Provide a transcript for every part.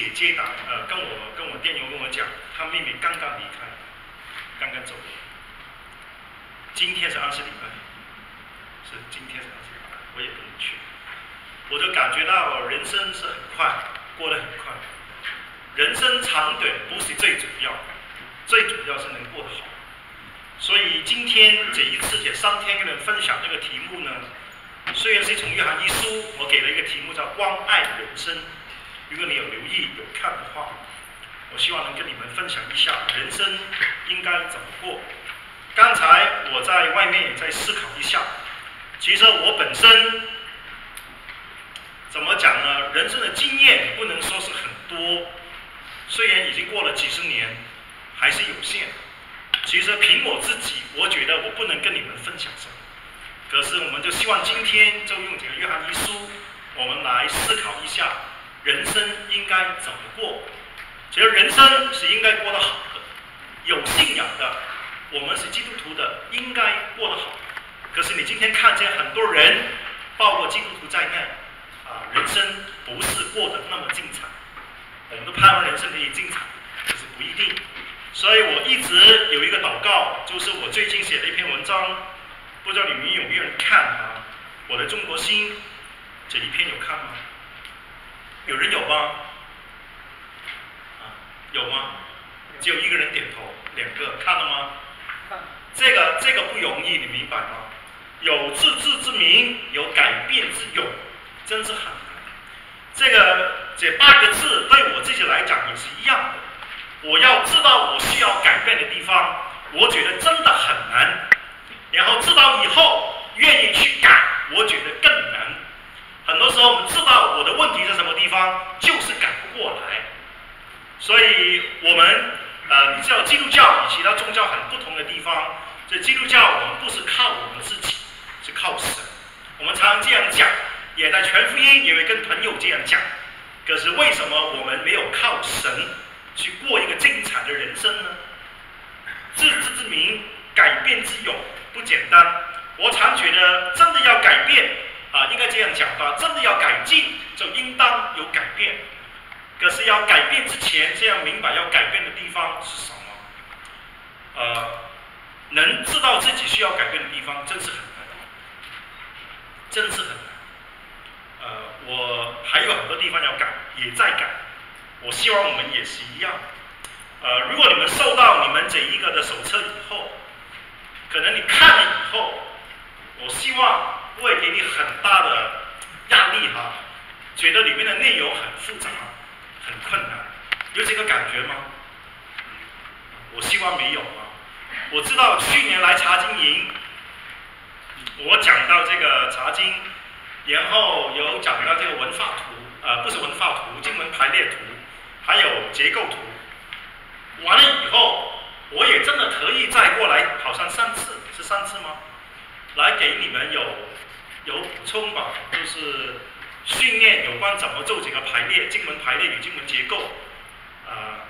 姐姐打呃跟我跟我电邮跟我讲，她妹妹刚刚离开，刚刚走。今天是二十礼拜，是今天是安息礼拜，我也不能去。我就感觉到人生是很快，过得很快。人生长短不是最主要，最主要是能过得好。所以今天这一次这三天跟人分享这个题目呢，虽然是从约翰一书，我给了一个题目叫“关爱人生”。如果你有留意有看的话，我希望能跟你们分享一下人生应该怎么过。刚才我在外面也在思考一下，其实我本身。怎么讲呢？人生的经验不能说是很多，虽然已经过了几十年，还是有限。其实凭我自己，我觉得我不能跟你们分享什么。可是我们就希望今天就用这个约翰一书，我们来思考一下人生应该怎么过。其实人生是应该过得好的，有信仰的，我们是基督徒的，应该过得好。可是你今天看见很多人，包括基督徒在内。啊，人生不是过得那么精彩，我们都盼望人生可以精彩，可是不一定。所以我一直有一个祷告，就是我最近写的一篇文章，不知道你们有没有人看啊？我的中国心这一篇有看吗？有人有吗？啊，有吗？只有一个人点头，两个看了吗？这个这个不容易，你明白吗？有自知之明，有改变之勇。真是很难。这个这八个字对我自己来讲也是一样的。我要知道我需要改变的地方，我觉得真的很难。然后知道以后愿意去改，我觉得更难。很多时候我们知道我的问题在什么地方，就是改不过来。所以我们呃，你知道基督教与其他宗教很不同的地方，这基督教我们不是靠我们自己，是靠神。我们常常这样讲。也在全福音，也会跟朋友这样讲。可是为什么我们没有靠神去过一个精彩的人生呢？自知之明，改变之勇不简单。我常觉得，真的要改变啊，应该这样讲吧：真的要改进，就应当有改变。可是要改变之前，先要明白要改变的地方是什么。呃，能知道自己需要改变的地方，真是很难，真是很难。呃，我还有很多地方要改，也在改。我希望我们也是一样。呃，如果你们收到你们这一个的手册以后，可能你看了以后，我希望会给你很大的压力哈，觉得里面的内容很复杂、很困难，有这个感觉吗？我希望没有啊。我知道去年来查经营，我讲到这个查经。然后有讲到这个文化图，呃，不是文化图，经文排列图，还有结构图。完了以后，我也真的特意再过来，好像三次，是三次吗？来给你们有有补充吧，就是训练有关怎么做这个排列，经文排列与经文结构。啊，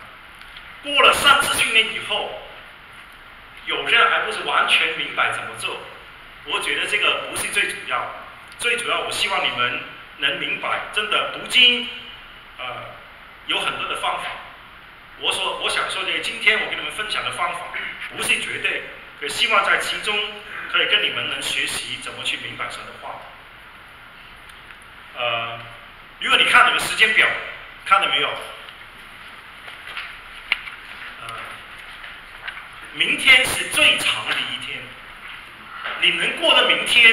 过了三次训练以后，有人还不是完全明白怎么做。我觉得这个不是最主要，最主要我希望你们能明白，真的读经，呃，有很多的方法。我说我想说的，今天我跟你们分享的方法不是绝对，可希望在其中可以跟你们能学习怎么去明白神的话。呃，如果你看你们时间表，看到没有？呃，明天是最长的一天。你能过了明天，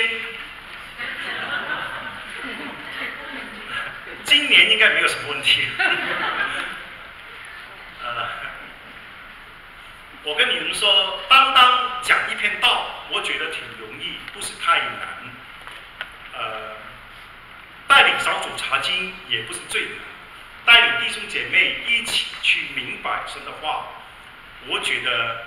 今年应该没有什么问题。呃，我跟你们说，单单讲一篇道，我觉得挺容易，不是太难。呃，带领小组查经也不是最难，带领弟兄姐妹一起去明白神的话，我觉得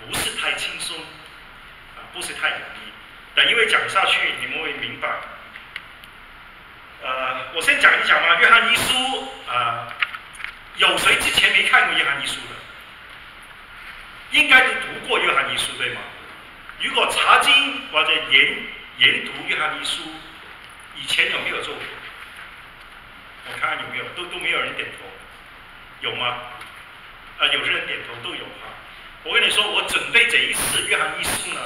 不是太轻松。啊不是太容易，等一会讲下去，你们会明白。呃，我先讲一讲嘛，《约翰一书》啊，有谁之前没看过《约翰一书》的？应该都读过《约翰一书》，对吗？如果查经或者研研读《约翰一书》，以前有没有做过？我看看有没有，都都没有人点头，有吗？啊，有些人点头都有哈。我跟你说，我准备这一次《约翰一书》呢。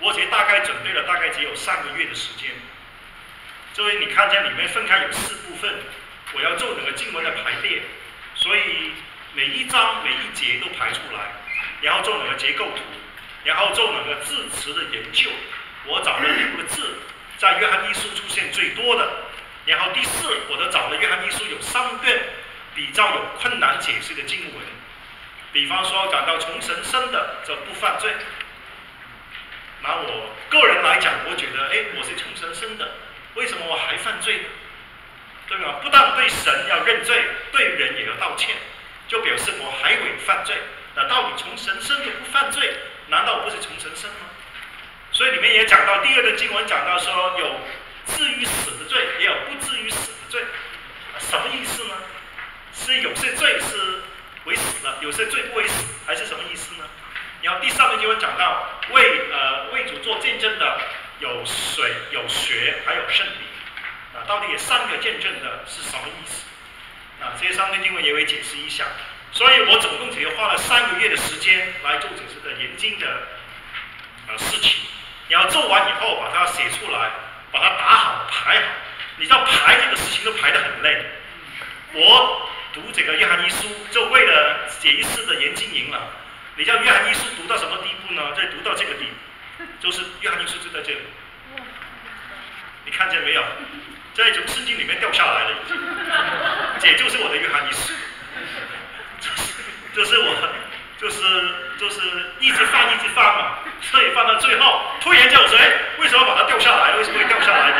我且大概准备了大概只有三个月的时间。所以你看见里面分开有四部分，我要做那个经文的排列，所以每一章每一节都排出来，然后做那个结构图，然后做那个字词的研究。我找了六个字在约翰一书出现最多的，然后第四，我都找了约翰一书有三段比较有困难解释的经文，比方说讲到从神生的这不犯罪。拿我个人来讲，我觉得，哎，我是从神生的，为什么我还犯罪呢？对吧？不但对神要认罪，对人也要道歉，就表示我还会犯罪。那到底从神生就不犯罪，难道不是从神生吗？所以里面也讲到第二个经文，讲到说有至于死的罪，也有不至于死的罪，什么意思呢？是有些罪是为死的，有些罪不为死，还是什么意思呢？然后第三个经文讲到为呃为主做见证的有水有血还有圣灵啊，到底有三个见证的是什么意思？啊，这些三个经文也会解释一下。所以我总共只花了三个月的时间来做这个研经的呃事情。然后做完以后把它写出来，把它打好排好。你知道排这个事情都排得很累。我读这个约翰一书就为了写一次的研经营了。你知道约翰一书读到什么地步呢？在读到这个地，就是约翰一书就在这里。你看见没有？在从圣经里面掉下来了，已经。这就是我的约翰一书。就是我，就是就是一直放一直放嘛，所以放到最后，突然叫谁？为什么把它掉下来？为什么会掉下来的？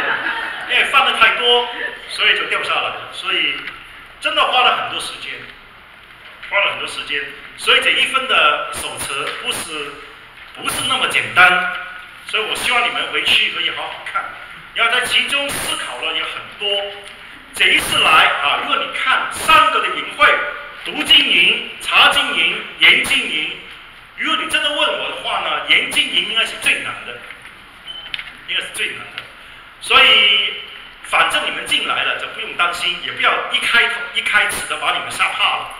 因为放的太多，所以就掉下来了。所以真的花了很多时间，花了很多时间。所以这一份的手册不是不是那么简单，所以我希望你们回去可以好好看，要在其中思考了有很多。这一次来啊，如果你看三个的营会，读经营、查经营、研经营，如果你真的问我的话呢，研经营应该是最难的，应该是最难的。所以反正你们进来了就不用担心，也不要一开头一开始的把你们吓怕了。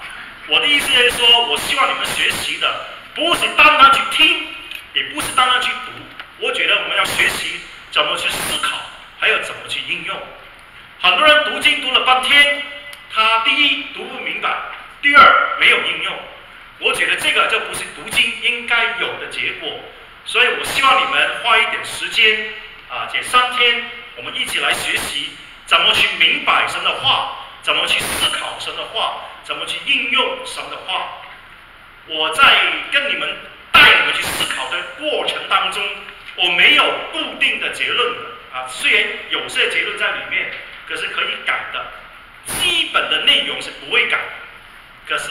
我的意思是说，我希望你们学习的不是单单去听，也不是单单去读。我觉得我们要学习怎么去思考，还有怎么去应用。很多人读经读了半天，他第一读不明白，第二没有应用。我觉得这个就不是读经应该有的结果。所以我希望你们花一点时间啊，这三天我们一起来学习怎么去明白神的话，怎么去思考神的话。怎么去应用神的话？我在跟你们带你们去思考的过程当中，我没有固定的结论啊。虽然有些结论在里面，可是可以改的。基本的内容是不会改，可是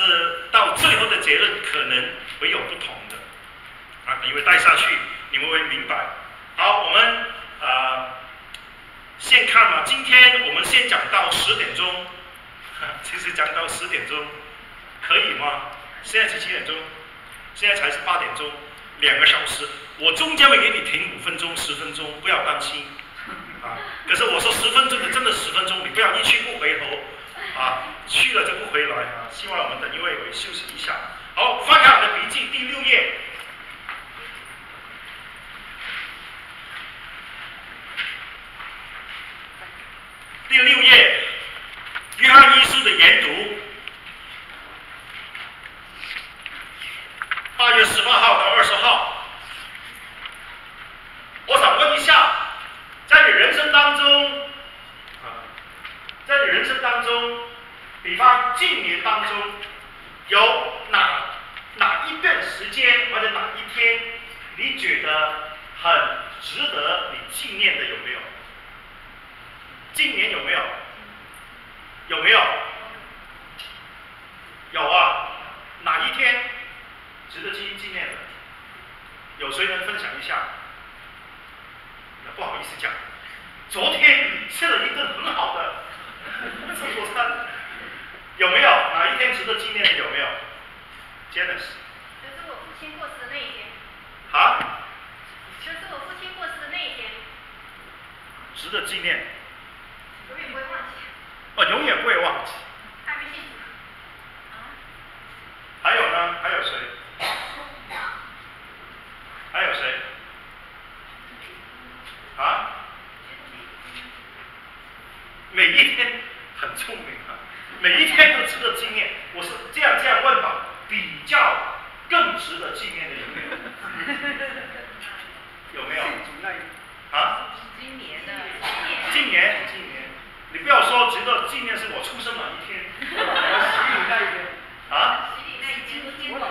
到最后的结论可能会有不同的啊，因为带下去你们会明白。好，我们啊先看嘛，今天我们先讲到十点钟，其实讲到十点钟可以吗？现在是几点钟？现在才是八点钟，两个小时，我中间会给你停五分钟、十分钟，不要担心啊。可是我说十分钟的，真的十分钟，你不要一去不回头啊，去了就不回来啊。希望我们等一位会休息一下。好，翻开我的笔记，第六页，第六页，约翰一书的研读。八月十八号到二十号，我想问一下，在你人生当中，中，比方近年当中，有哪哪一段时间或者哪一天，你觉得很值得你纪念的有没有？今年有没有？有没有？有啊，哪一天？值得纪纪念的，有谁能分享一下？不好意思讲，昨天吃了一顿很好的自助餐，有没有？哪一天值得纪念的有没有？Janice。就是我父亲过世的那一天。啊？就是我父亲过世的那一天。值得纪念。永远不会忘记。哦，永远不会忘记。还没。啊？还有呢？还有谁？还有谁？啊？每一天很聪明啊，每一天都值得纪念。我是这样这样问吧，比较更值得纪念的有没有？有没有？啊？今年的。今年，今年，你不要说值得纪念是我出生哪一天，洗礼那一天。啊？洗礼那一天。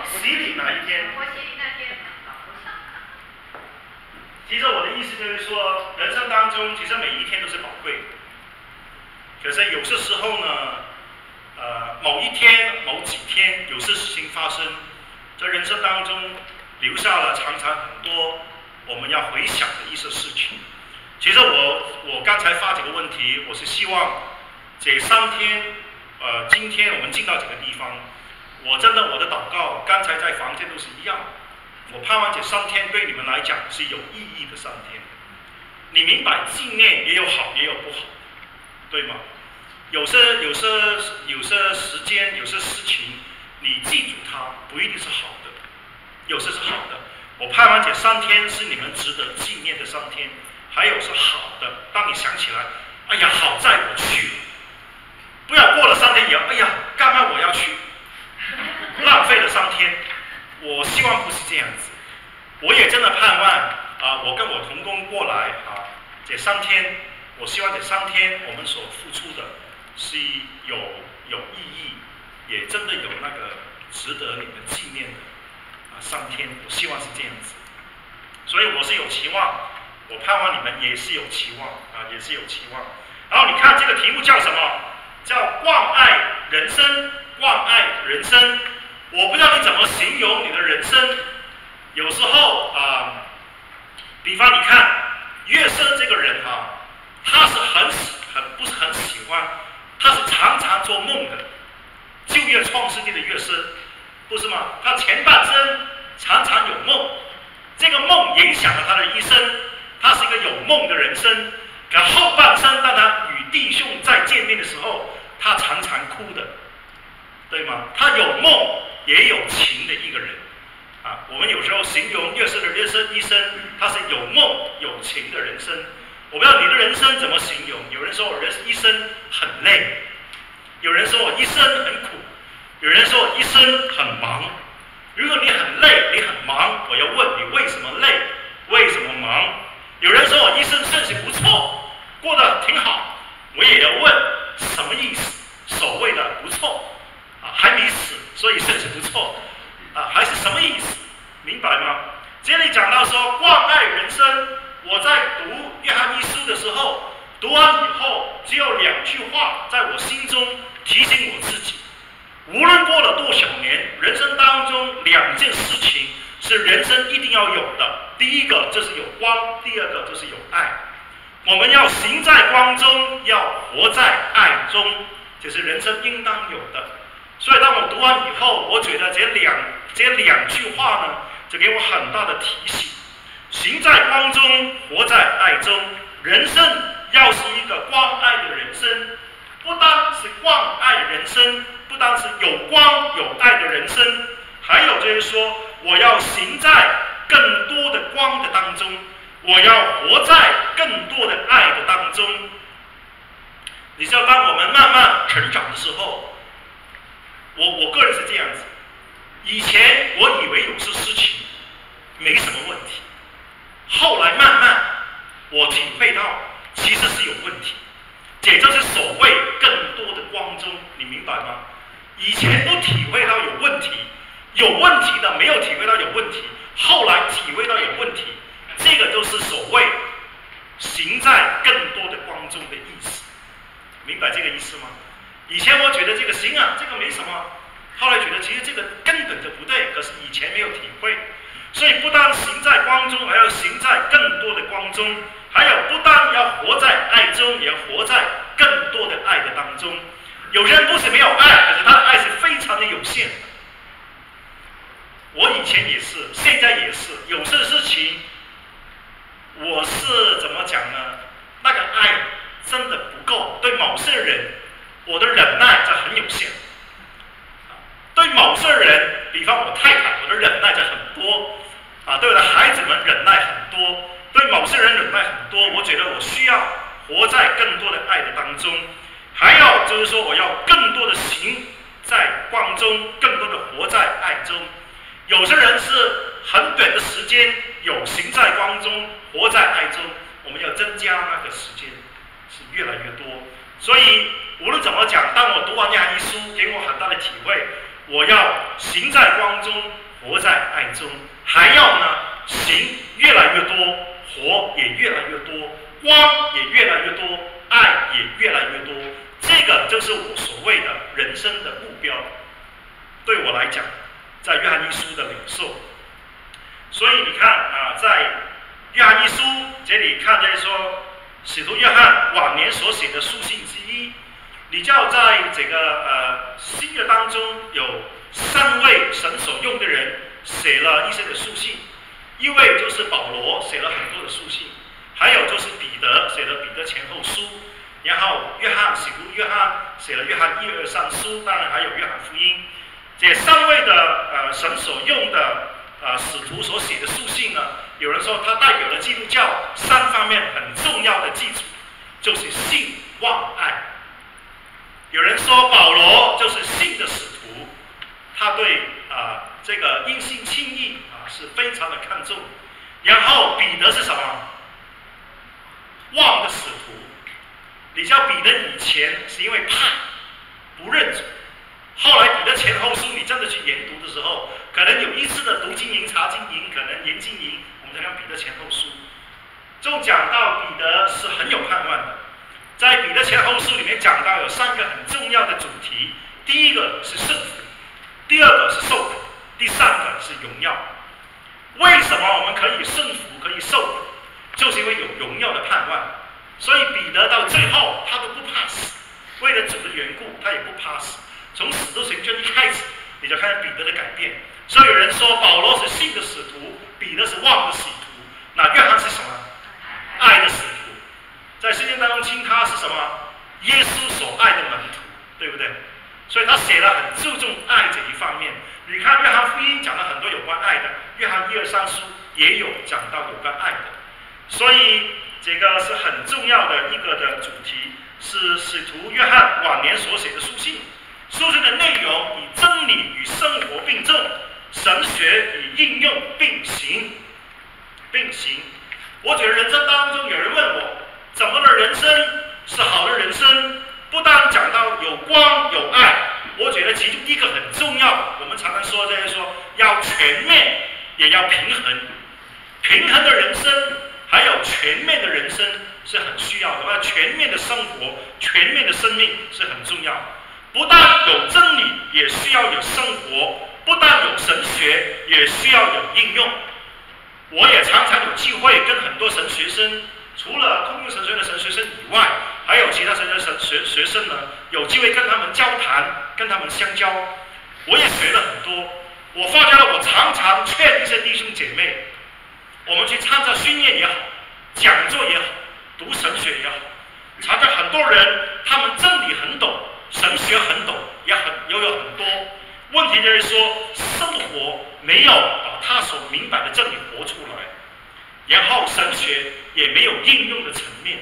洗礼哪一天？我洗礼那天。其实我的意思就是说，人生当中其实每一天都是宝贵。可是有些时候呢，呃，某一天、某几天，有些事情发生，在人生当中留下了常常很多我们要回想的一些事情。其实我我刚才发这个问题，我是希望这三天，呃，今天我们进到这个地方，我真的我的祷告，刚才在房间都是一样。我盼望这三天对你们来讲是有意义的三天。你明白纪念也有好也有不好，对吗？有些有些有些时间有些事情，你记住它不一定是好的，有些是好的。我盼望这三天是你们值得纪念的三天，还有是好的。当你想起来，哎呀，好在我去了，不要过了三天以后，哎呀，干嘛我要去？浪费了三天。我希望不是这样子，我也真的盼望啊，我跟我同工过来啊，这三天，我希望这三天我们所付出的是有有意义，也真的有那个值得你们纪念的啊上天，我希望是这样子，所以我是有期望，我盼望你们也是有期望啊，也是有期望。然后你看这个题目叫什么？叫关爱人生，关爱人生。我不知道你怎么形容你的人生，有时候啊，比方你看月生这个人啊，他是很喜很不是很喜欢，他是常常做梦的，旧约创世纪的约瑟，不是吗？他前半生常常有梦，这个梦影响了他的一生，他是一个有梦的人生。可后半生，当他与弟兄再见面的时候，他常常哭的，对吗？他有梦。也有情的一个人，啊，我们有时候形容月色的人生一生，他是有梦有情的人生。我不知道你的人生怎么形容？有人说我人一生很累，有人说我一生很苦，有人说我一生很忙。如果你很累，你很忙，我要问你为什么累，为什么忙？有人说我一生算是不错，过得挺好，我也要问什么意思？所谓的不错啊。还没死，所以身体不错，啊，还是什么意思？明白吗？这里讲到说关爱人生，我在读约翰一书的时候，读完以后只有两句话在我心中提醒我自己。无论过了多少年，人生当中两件事情是人生一定要有的。第一个就是有光，第二个就是有爱。我们要行在光中，要活在爱中，这是人生应当有的。所以当我读完以后，我觉得这两这两句话呢，就给我很大的提醒：行在光中，活在爱中。人生要是一个关爱的人生，不单是关爱人生，不单是有光有爱的人生，还有就是说，我要行在更多的光的当中，我要活在更多的爱的当中。你知道，当我们慢慢成长的时候，我我个人是这样子，以前我以为有些事情没什么问题，后来慢慢。我体会到其实是有问题，也就是所谓更多的光中，你明白吗？以前不体会到有问题，有问题的没有体会到有问题，后来体会到有问题，这个就是所谓行在更多的光中的意思，明白这个意思吗？以前我觉得这个行啊，这个没什么，后来觉得其实这个根本就不对，可是以前没有体会，所以不但行在光中，还要行在更多的光中。还有，不但要活在爱中，也要活在更多的爱的当中。有些人不是没有爱，可是他的爱是非常的有限。我以前也是，现在也是，有些事情，我是怎么讲呢？那个爱真的不够。对某些人，我的忍耐就很有限。对某些人，比方我太太，我的忍耐就很多。啊，对我的孩子们忍耐很多。对某些人忍耐很多，我觉得我需要活在更多的爱的当中，还有就是说我要更多的行在光中，更多的活在爱中。有些人是很短的时间有行在光中，活在爱中，我们要增加那个时间是越来越多。所以无论怎么讲，当我读完这一书，给我很大的体会，我要行在光中，活在爱中，还要呢行越来越多。活也越来越多，光也越来越多，爱也越来越多。这个就是我所谓的人生的目标。对我来讲，在约翰一书的领受。所以你看啊，在约翰一书这里看见说，使徒约翰晚年所写的书信集，你就要在这个呃新约当中有三位神所用的人写了一些的书信。一位就是保罗写了很多的书信，还有就是彼得写了彼得前后书，然后约翰使徒约翰写了约翰一二三书，当然还有约翰福音。这三位的呃神所用的呃使徒所写的书信呢，有人说它代表了基督教三方面很重要的基础，就是信望爱。有人说保罗就是信的使徒，他对啊这个因信轻易。是非常的看重，然后彼得是什么？望的使徒。你叫彼得以前是因为怕不认主，后来彼得前后书你真的去研读的时候，可能有一次的读经营查经营，可能研经营，我们才看彼得前后书，就讲到彼得是很有盼望的。在彼得前后书里面讲到有三个很重要的主题，第一个是圣福，第二个是受苦，第三个是荣耀。为什么我们可以胜福，可以受苦，就是因为有荣耀的盼望。所以彼得到最后他都不怕死，为了主的缘故，他也不怕死。从使徒行传一开始，你就看见彼得的改变。所以有人说保罗是信的使徒，彼得是望的使徒，那约翰是什么？爱的使徒。在圣经当中称他是什么？耶稣所爱的门徒，对不对？所以他写了很注重爱这一方面。你看约翰福音讲了很多有关爱的，约翰一二三书也有讲到有关爱的，所以这个是很重要的一个的主题，是使徒约翰晚年所写的书信。书信的内容以真理与生活并重，神学与应用并行，并行。我觉得人生当中有人问我，怎么的人生是好的人生？不但讲到有光有爱。我觉得其中一个很重要，我们常常说就是说要全面，也要平衡。平衡的人生，还有全面的人生是很需要的。要全面的生活，全面的生命是很重要。不但有真理，也需要有生活；不但有神学，也需要有应用。我也常常有机会跟很多神学生，除了通用神学的神学生以外，还有其他神学神学学生呢，有机会跟他们交谈，跟他们相交。我也学了很多。我发觉了，我常常劝一些弟兄姐妹，我们去参加训练也好，讲座也好，读神学也好，常常很多人他们真理很懂，神学很懂，也很也有很多。问题就是说，生活没有把他所明白的真理活出来，然后神学也没有应用的层面，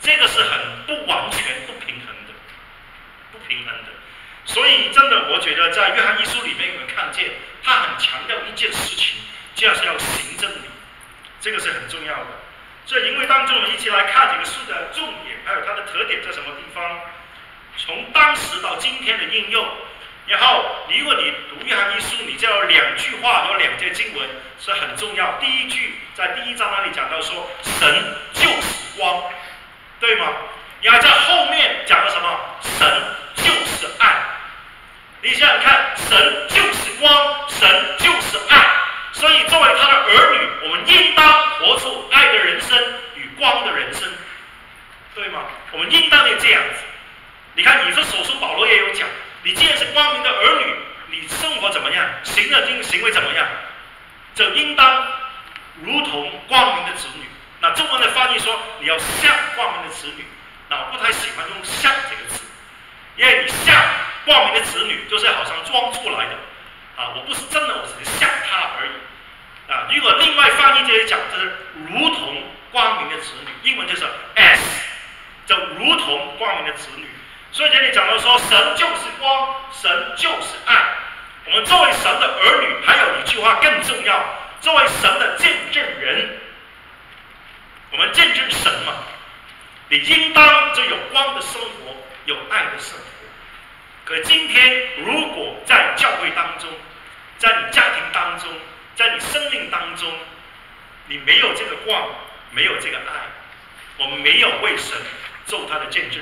这个是很不完全、不平衡的，不平衡的。所以，真的，我觉得在约翰一书里面，我们看见他很强调一件事情，就是要行政理，这个是很重要的。所以，因为当中，我们一起来看这个书的重点，还有它的特点在什么地方。从当时到今天的应用，然后，如果你读约翰一书，你就要两句话，有两节经文是很重要。第一句在第一章那里讲到说，神就是光，对吗？然后在后面讲了什么？神就是爱。你想想看，神就是光，神就是爱，所以作为他的儿女，我们应当活出爱的人生与光的人生，对吗？我们应当要这样子。你看，你这所书保罗也有讲，你既然是光明的儿女，你生活怎么样，行的行行为怎么样，就应当如同光明的子女。那中文的翻译说，你要像光明的子女。那我不太喜欢用“像”这个词，因为你像。光明的子女就是好像装出来的，啊，我不是真的，我只是像他而已，啊，如果另外翻译这些讲，就是如同光明的子女，英文就是 as，就如同光明的子女。所以这里讲到说，神就是光，神就是爱。我们作为神的儿女，还有一句话更重要，作为神的见证人，我们见证神嘛，你应当就有光的生活，有爱的生活。可今天，如果在教会当中，在你家庭当中，在你生命当中，你没有这个光，没有这个爱，我们没有为神做他的见证。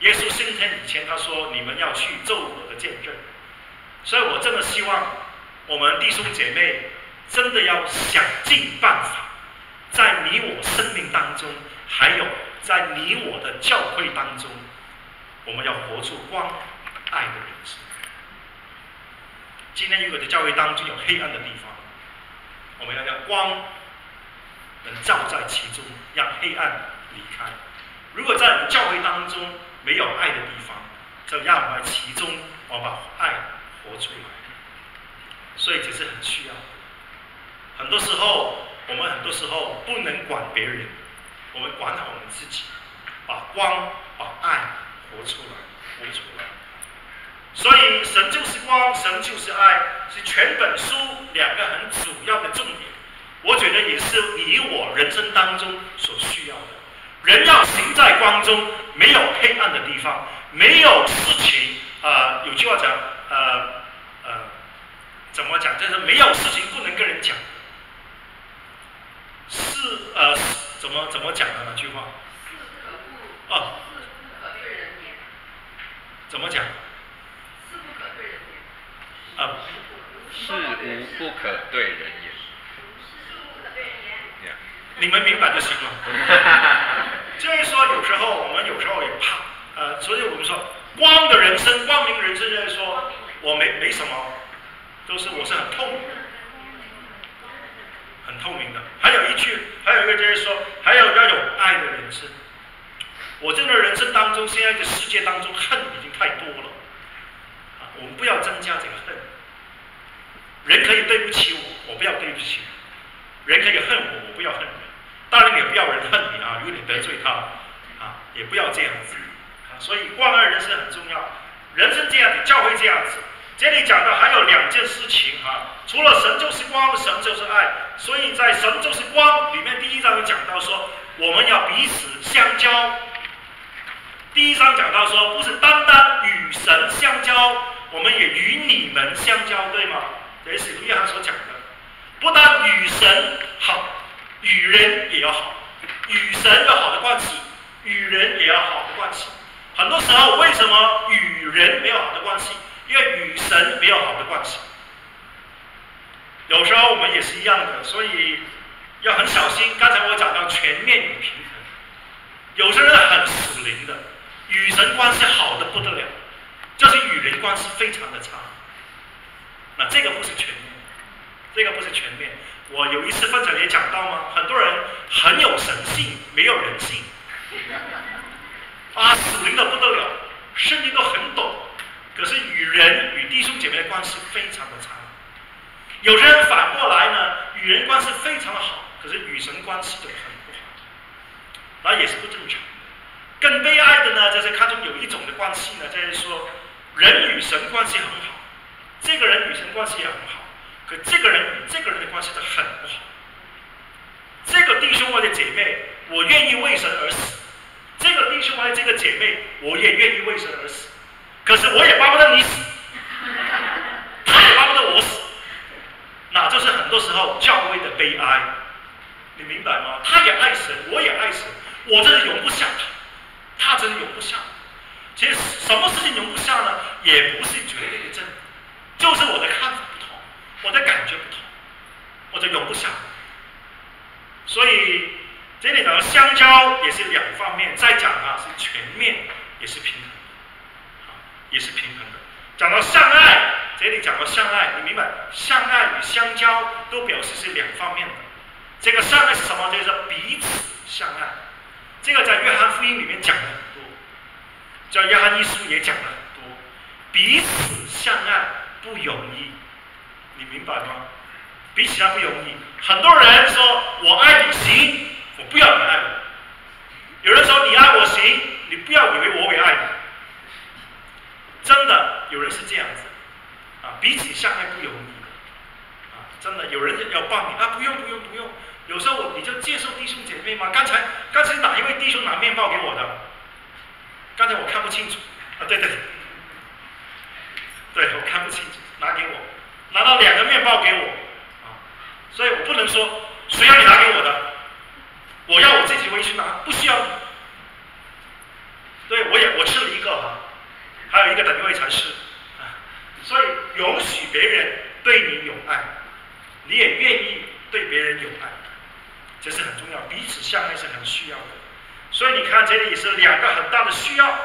耶稣升天以前，他说：“你们要去做我的见证。”所以我真的希望我们弟兄姐妹真的要想尽办法，在你我生命当中，还有在你我的教会当中，我们要活出光。爱的人生。今天如果在教会当中有黑暗的地方，我们要让光能照在其中，让黑暗离开。如果在教会当中没有爱的地方，就让我们其中，我把爱活出来。所以这是很需要。很多时候，我们很多时候不能管别人，我们管好我们自己，把光、把爱活出来，活出来。所以，神就是光，神就是爱，是全本书两个很主要的重点。我觉得也是你我人生当中所需要的。人要行在光中，没有黑暗的地方，没有事情。啊，有句话讲，呃呃，怎么讲？就是没有事情不能跟人讲。是呃，怎么怎么讲的那句话？哦，怎么讲？事不可对人言啊，事无不可对人言。你们明白就行了。就是说，有时候我们有时候也怕，呃，所以我们说，光的人生，光明人生，就是说我没没什么，都是我是很透明，很透明的。还有一句，还有一个就是说，还有要有爱的人生。我这个人生当中，现在的世界当中，恨已经太多了。我们不要增加这个恨。人可以对不起我，我不要对不起人；人可以恨我，我不要恨人。当然也不要人恨你啊，如果你得罪他啊，也不要这样子啊。所以关爱人生很重要，人生这样子，教会这样子。这里讲的还有两件事情啊，除了神就是光，神就是爱。所以在神就是光里面，第一章有讲到说，我们要彼此相交。第一章讲到说，不是单单与神相交。我们也与你们相交，对吗？这是约翰所讲的。不但与神好，与人也要好与神有好的关系与人也要好的关系。很多时候为什么与人没有好的关系？因为与神没有好的关系。有时候我们也是一样的所以要很小心。刚才我讲到全面与平衡有些人很死灵的与神关系好的不得了就是与人关系非常的差。那这个不是全面这个不是全面我有一次分享也讲到吗？很多人很有神性，没有人性，啊，属灵的不得了，圣经都很懂，可是与人与弟兄姐妹的关系非常的差。有些人反过来呢，与人关系非常的好，可是与神关系就很不好，那也是不正常。更悲哀的呢，就是看中有一种的关系呢，就是说人与神关系很好，这个人与神关系也很好，可这个人与这个人的关系就很不好。这个弟兄或者姐妹，我愿意为神而死；这个弟兄或者这个姐妹，我也愿意为神而死。可是我也巴不得你死，他也巴不得我死。那就是很多时候教会的悲哀，你明白吗？他也爱神，我也爱神，我真的容不下他，他真的容不下。其实什么事情容不下呢？也不是绝对的真理，就是我的看法，我的感觉不同，我就容不下。所以这里讲相交也是两方面，再讲啊是全面，也是平衡，也是平衡的。讲到相爱，这里讲到相爱，你明白？相爱与相交都表示是两方面的。这个相爱是什么？就是彼此相爱。这个在约翰福音里面讲了很多，在约翰一书也讲了很多。彼此相爱不容易，你明白吗？彼此相爱不容易。很多人说我爱你行，我不要你爱我。有人说你爱我行，你不要以为我也爱你。真的有人是这样子，啊，彼此相爱不容易，啊，真的有人要帮你啊，不用不用不用，有时候我你就接受弟兄姐妹嘛。刚才刚才哪一位弟兄拿面包给我的？刚才我看不清楚，啊，对对，对我看不清楚，拿给我，拿到两个面包给我，啊，所以我不能说谁要你拿给我的，我要我自己回去拿，不需要你。对我也我吃了一个哈。还有一个等一位才是，啊，所以容许别人对你有爱，你也愿意对别人有爱，这是很重要，彼此相爱是很需要的。所以你看这里是两个很大的需要。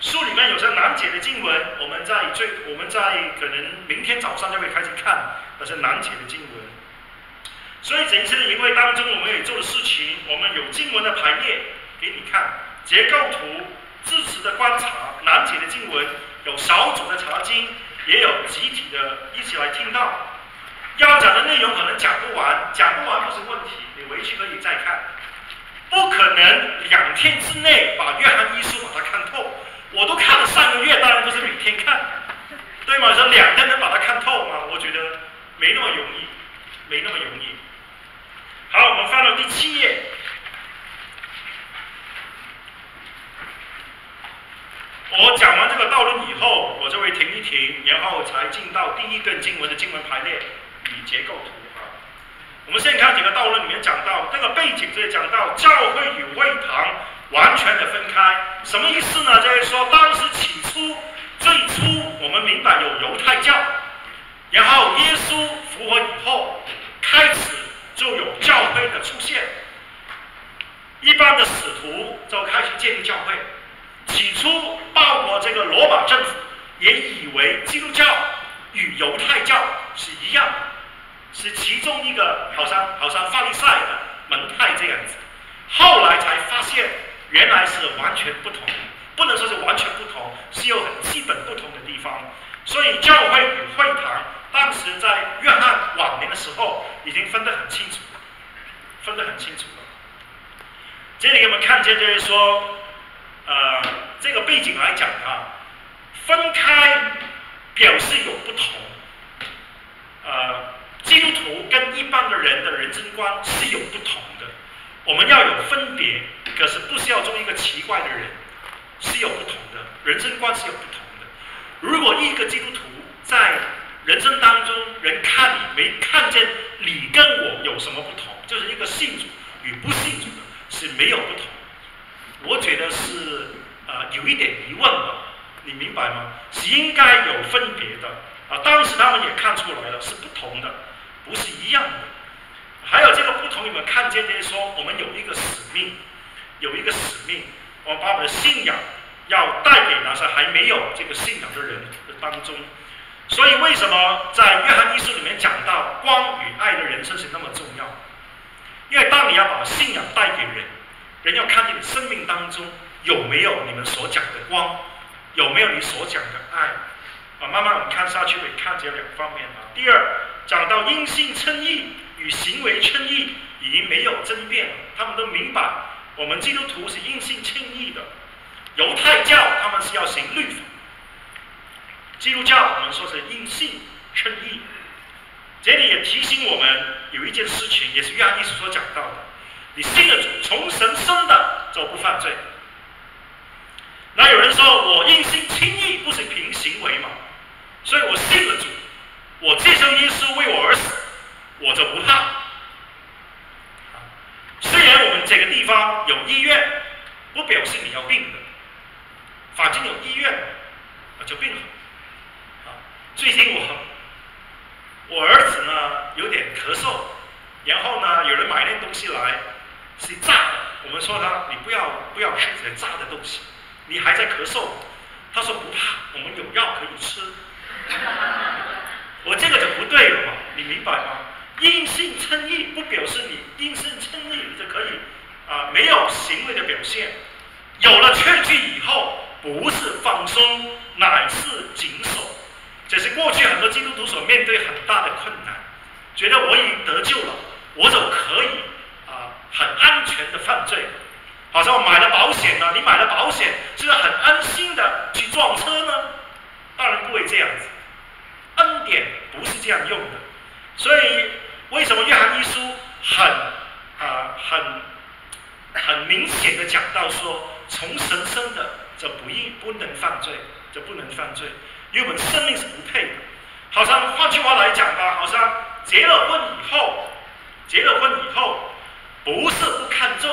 书里面有些难解的经文，我们在最我们在可能明天早上就会开始看那些难解的经文。所以这一次的营会当中，我们也做的事情，我们有经文的排列给你看，结构图。字词的观察，难解的经文，有小组的查经，也有集体的一起来听到。要讲的内容可能讲不完，讲不完不是问题，你回去可以再看。不可能两天之内把约翰一书把它看透，我都看了三个月，当然不是每天看，对吗？说两天能把它看透吗？我觉得没那么容易，没那么容易。好，我们翻到第七页。我讲完这个道论以后，我就会停一停，然后才进到第一段经文的经文排列与结构图啊。我们先看几个道论里面讲到这个背景，这里讲到教会与会堂完全的分开，什么意思呢？就是说当时起初最初我们明白有犹太教，然后耶稣复活以后，开始就有教会的出现，一般的使徒就开始建立教会。起初，包括这个罗马政府也以为基督教与犹太教是一样，是其中一个好像好像法利赛的门派这样子。后来才发现，原来是完全不同，不能说是完全不同，是有很基本不同的地方。所以教会与会堂当时在约翰晚年的时候已经分得很清楚，分得很清楚了。这里我们看见就是说。呃，这个背景来讲啊，分开表示有不同。呃，基督徒跟一般的人的人生观是有不同的，我们要有分别，可是不需要做一个奇怪的人，是有不同的，人生观是有不同的。如果一个基督徒在人生当中，人看你没看见你跟我有什么不同，就是一个信主与不信主的是没有不同。我觉得是呃有一点疑问的，你明白吗？是应该有分别的啊。当时他们也看出来了是不同的，不是一样的。还有这个不同，你们看见就说，我们有一个使命，有一个使命，我把我的信仰要带给那些还没有这个信仰的人的当中。所以，为什么在约翰一书里面讲到光与爱的人生是那么重要？因为当你要把信仰带给人，人要看见你生命当中有没有你们所讲的光，有没有你所讲的爱。啊，慢慢我们看下去会看见两方面啊。第二，讲到因信称义与行为称义已经没有争辩了，他们都明白我们基督徒是因信称义的，犹太教他们是要行律法。基督教我们说是因信称义，这里也提醒我们有一件事情，也是约翰一书所讲到的：你信了主，从神生的就不犯罪。那有人说我因信称义不是凭行为嘛？所以我信了主，我接受耶稣为我而死，我就不怕。虽然我们这个地方有医院，不表示你要病的，反正有医院，我就病了。啊最近我我儿子呢有点咳嗽，然后呢有人买那东西来是炸的，我们说他你不要不要吃这炸的东西，你还在咳嗽，他说不怕，我们有药可以吃。我这个就不对了嘛，你明白吗？因信称义不表示你因信称义你就可以啊没有行为的表现，有了确据以后不是放松，乃是谨守。这是过去很多基督徒所面对很大的困难，觉得我已经得救了，我就可以啊很安全的犯罪，好像我买了保险呢，你买了保险是不是很安心的去撞车呢？当然不会这样子，恩典不是这样用的，所以为什么约翰一书很啊很很明显的讲到说，从神生的这不应不能犯罪，这不能犯罪。因为我们生命是不配的，好像换句话来讲吧，好像结了婚以后，结了婚以后，不是不看重，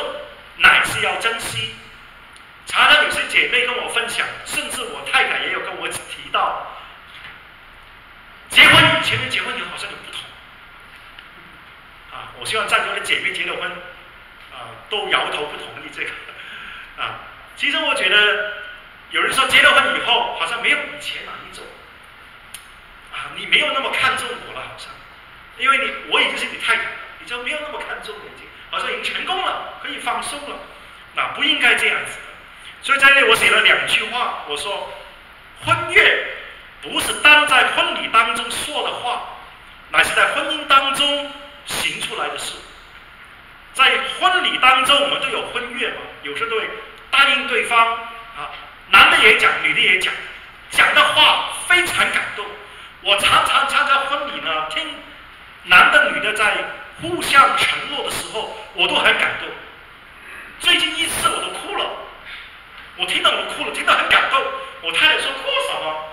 乃是要珍惜。常常有些姐妹跟我分享，甚至我太太也有跟我提到，结婚以前跟结婚以后好像有。我希望在座的姐妹结了婚，啊，都摇头不同意这个。啊，其实我觉得。有人说结了婚以后好像没有以前那一种，啊，你没有那么看重我了，好像，因为你我已经是你太太了，你就没有那么看重我，已经好像已经成功了，可以放松了，那不应该这样子。所以在这里我写了两句话，我说，婚约不是单在婚礼当中说的话，乃是在婚姻当中行出来的事。在婚礼当中，我们都有婚约嘛，有时候都会答应对方啊。男的也讲，女的也讲，讲的话非常感动。我常常参加婚礼呢，听男的女的在互相承诺的时候，我都很感动。最近一次我都哭了，我听到我哭了，听到很感动。我太太说哭什么？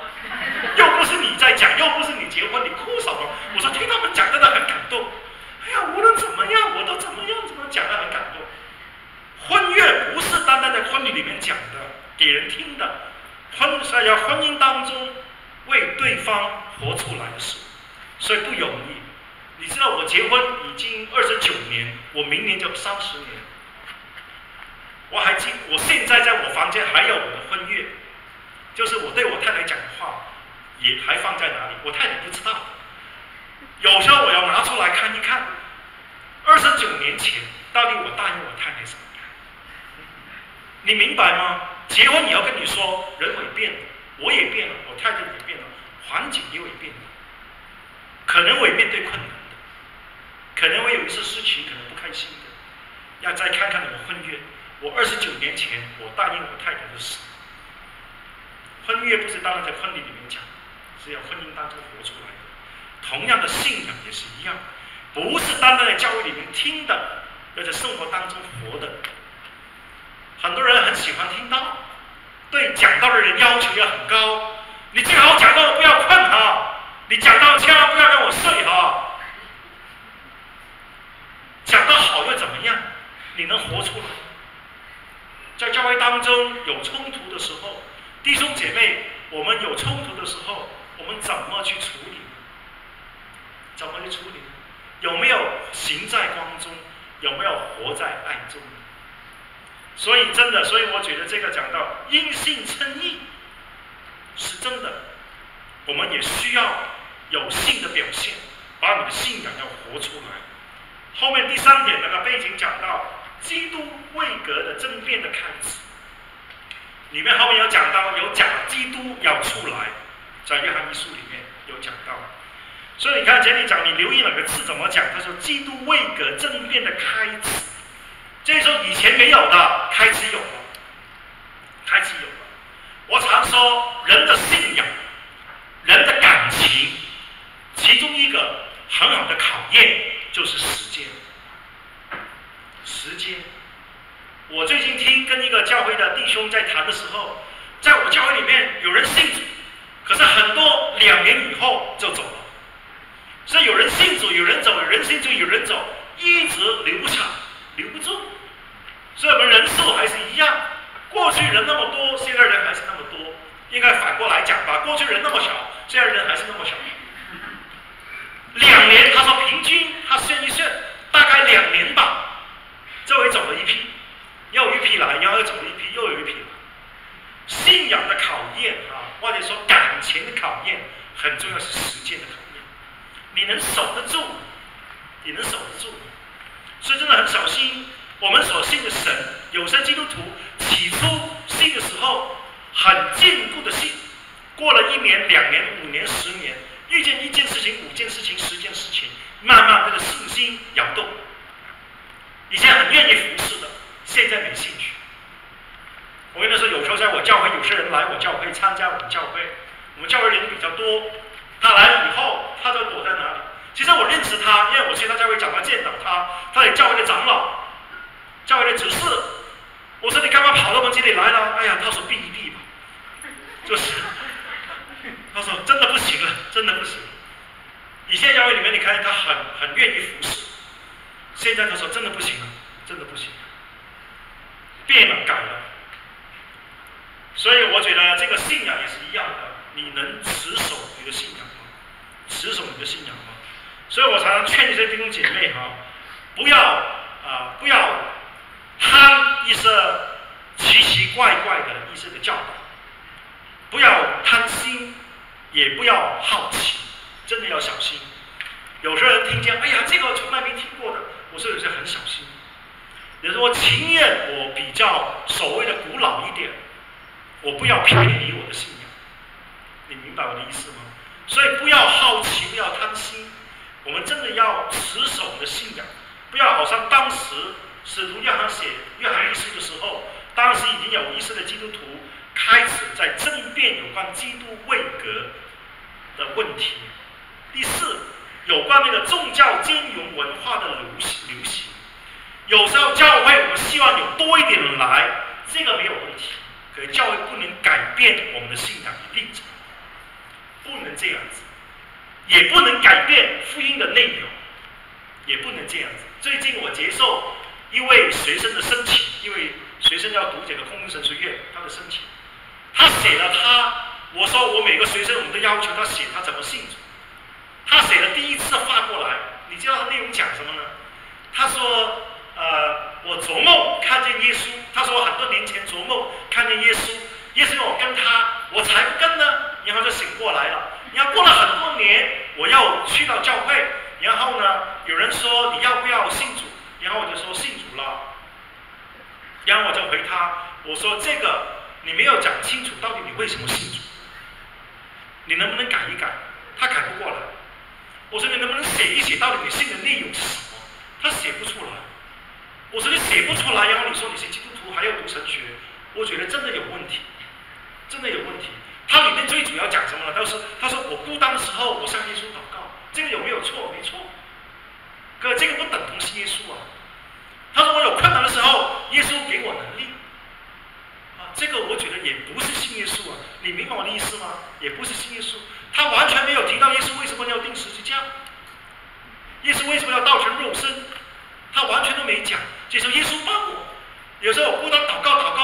又不是你在讲，又不是你结婚，你哭什么？我说听他们讲真的很感动。哎呀，无论怎么样，我都怎么样怎么讲的很感动。婚约不是单单在婚礼里面讲的。给人听的，婚是要婚姻当中为对方活出来的事，所以不容易。你知道我结婚已经二十九年，我明年就三十年。我还记，我现在在我房间还有我的婚约，就是我对我太太讲的话，也还放在哪里，我太太不知道。有时候我要拿出来看一看，二十九年前到底我答应我太太什么？你明白吗？结婚也要跟你说，人会变，我也变了，我太太也变了，环境也会变的，可能会面对困难的，可能会有一些事情可能不开心的，要再看看你的婚约。我二十九年前我答应我太太的事，婚约不是当然在婚礼里面讲，是要婚姻当中活出来的。同样的信仰也是一样，不是单单在教会里面听的，要在生活当中活的。很多人很喜欢听到，对讲道的人要求要很高。你最好讲道不要困哈，你讲道千万不要让我睡哈。讲得好又怎么样？你能活出来？在教会当中有冲突的时候，弟兄姐妹，我们有冲突的时候，我们怎么去处理？怎么去处理？有没有行在光中？有没有活在爱中？所以真的，所以我觉得这个讲到因信称义是真的，我们也需要有信的表现，把你的信仰要活出来。后面第三点那个背景讲到基督位格的争辩的开始，里面后面有讲到有假基督要出来，在约翰一书里面有讲到。所以你看这里讲，你留意哪个字怎么讲？他说基督位格争辩的开始，这时候以前没有的，开始有了，开始有了。我常说人的信仰，人的感情，其中一个很好的考验就是时间。时间，我最近听跟一个教会的弟兄在谈的时候，在我教会里面有人信，可是很多两年以后就走了。所以有人信主，有人走；有人信主，有人走，一直留不长，留不住。所以我们人数还是一样，过去人那么多，现在人还是那么多。应该反过来讲吧，过去人那么少，现在人还是那么少。两年，他说平均，他算一算，大概两年吧，这回走了一批，又一批来，然后又走了一批，又有一批来。信仰的考验啊，或者说感情的考验，很重要是时间的考验。你能守得住，你能守得住，所以真的很小心。我们所信的神，有些基督徒起初信的时候很坚固的信，过了一年、两年、五年、十年，遇见一件事情、五件事情、十件事情，慢慢这个信心摇动。以前很愿意服侍的，现在没兴趣。我跟他说，有时候在我教会，有些人来我教会参加我们教会，我们教会人比较多。他来了以后，他就躲在哪里？其实我认识他，因为我去他教会讲他见到他，他也教会的长老，教会的执事。我说你干嘛跑到我们这里来了？哎呀，他说避一避吧，就是。他说真的不行了，真的不行。以前教会里面，你看他很很愿意服侍，现在他说真的不行了，真的不行了，变了改了。所以我觉得这个信仰也是一样的。你能持守你的信仰？持守你的信仰吗？所以我常常劝一些弟兄姐妹哈，不要啊，不要贪一些奇奇怪怪的一些的教导，不要贪心，也不要好奇，真的要小心。有时候人听见，哎呀，这个从来没听过的，我说有些很小心。有时候我情愿我比较所谓的古老一点，我不要偏离我的信仰。你明白我的意思吗？所以不要好奇，不要贪心，我们真的要持守我们的信仰，不要好像当时使徒约翰写约翰一书的时候，当时已经有一些的基督徒开始在争辩有关基督位格的问题。第四，有关那个宗教兼容文化的流行流行，有时候教会我们希望有多一点人来，这个没有问题，可教会不能改变我们的信仰的立场。不能这样子，也不能改变福音的内容，也不能这样子。最近我接受一位学生的申请，因为学生要读这个空中神学院，他的申请，他写了他，我说我每个学生我们都要求他写他怎么信主，他写了第一次发过来，你知道他内容讲什么呢？他说，呃，我做梦看见耶稣，他说很多年前做梦看见耶稣，耶稣要我跟他，我才不跟呢。然后就醒过来了。然后过了很多年，我要去到教会，然后呢，有人说你要不要信主？然后我就说信主了。然后我就回他，我说这个你没有讲清楚，到底你为什么信主？你能不能改一改？他改不过来。我说你能不能写一写，到底你信的内容是什么？他写不出来。我说你写不出来，然后你说你是基督徒还要读神学，我觉得真的有问题，真的有问题。它里面最主要讲什么呢？他说：“他说我孤单的时候，我向耶稣祷告，这个有没有错？没错。可这个不等同是耶稣啊。他说我有困难的时候，耶稣给我能力。啊，这个我觉得也不是信耶稣啊。你明白我的意思吗？也不是信耶稣。他完全没有提到耶稣为什么要钉十字架，耶稣为什么要道成肉身，他完全都没讲。就说耶稣帮我，有时候我孤单祷告，祷告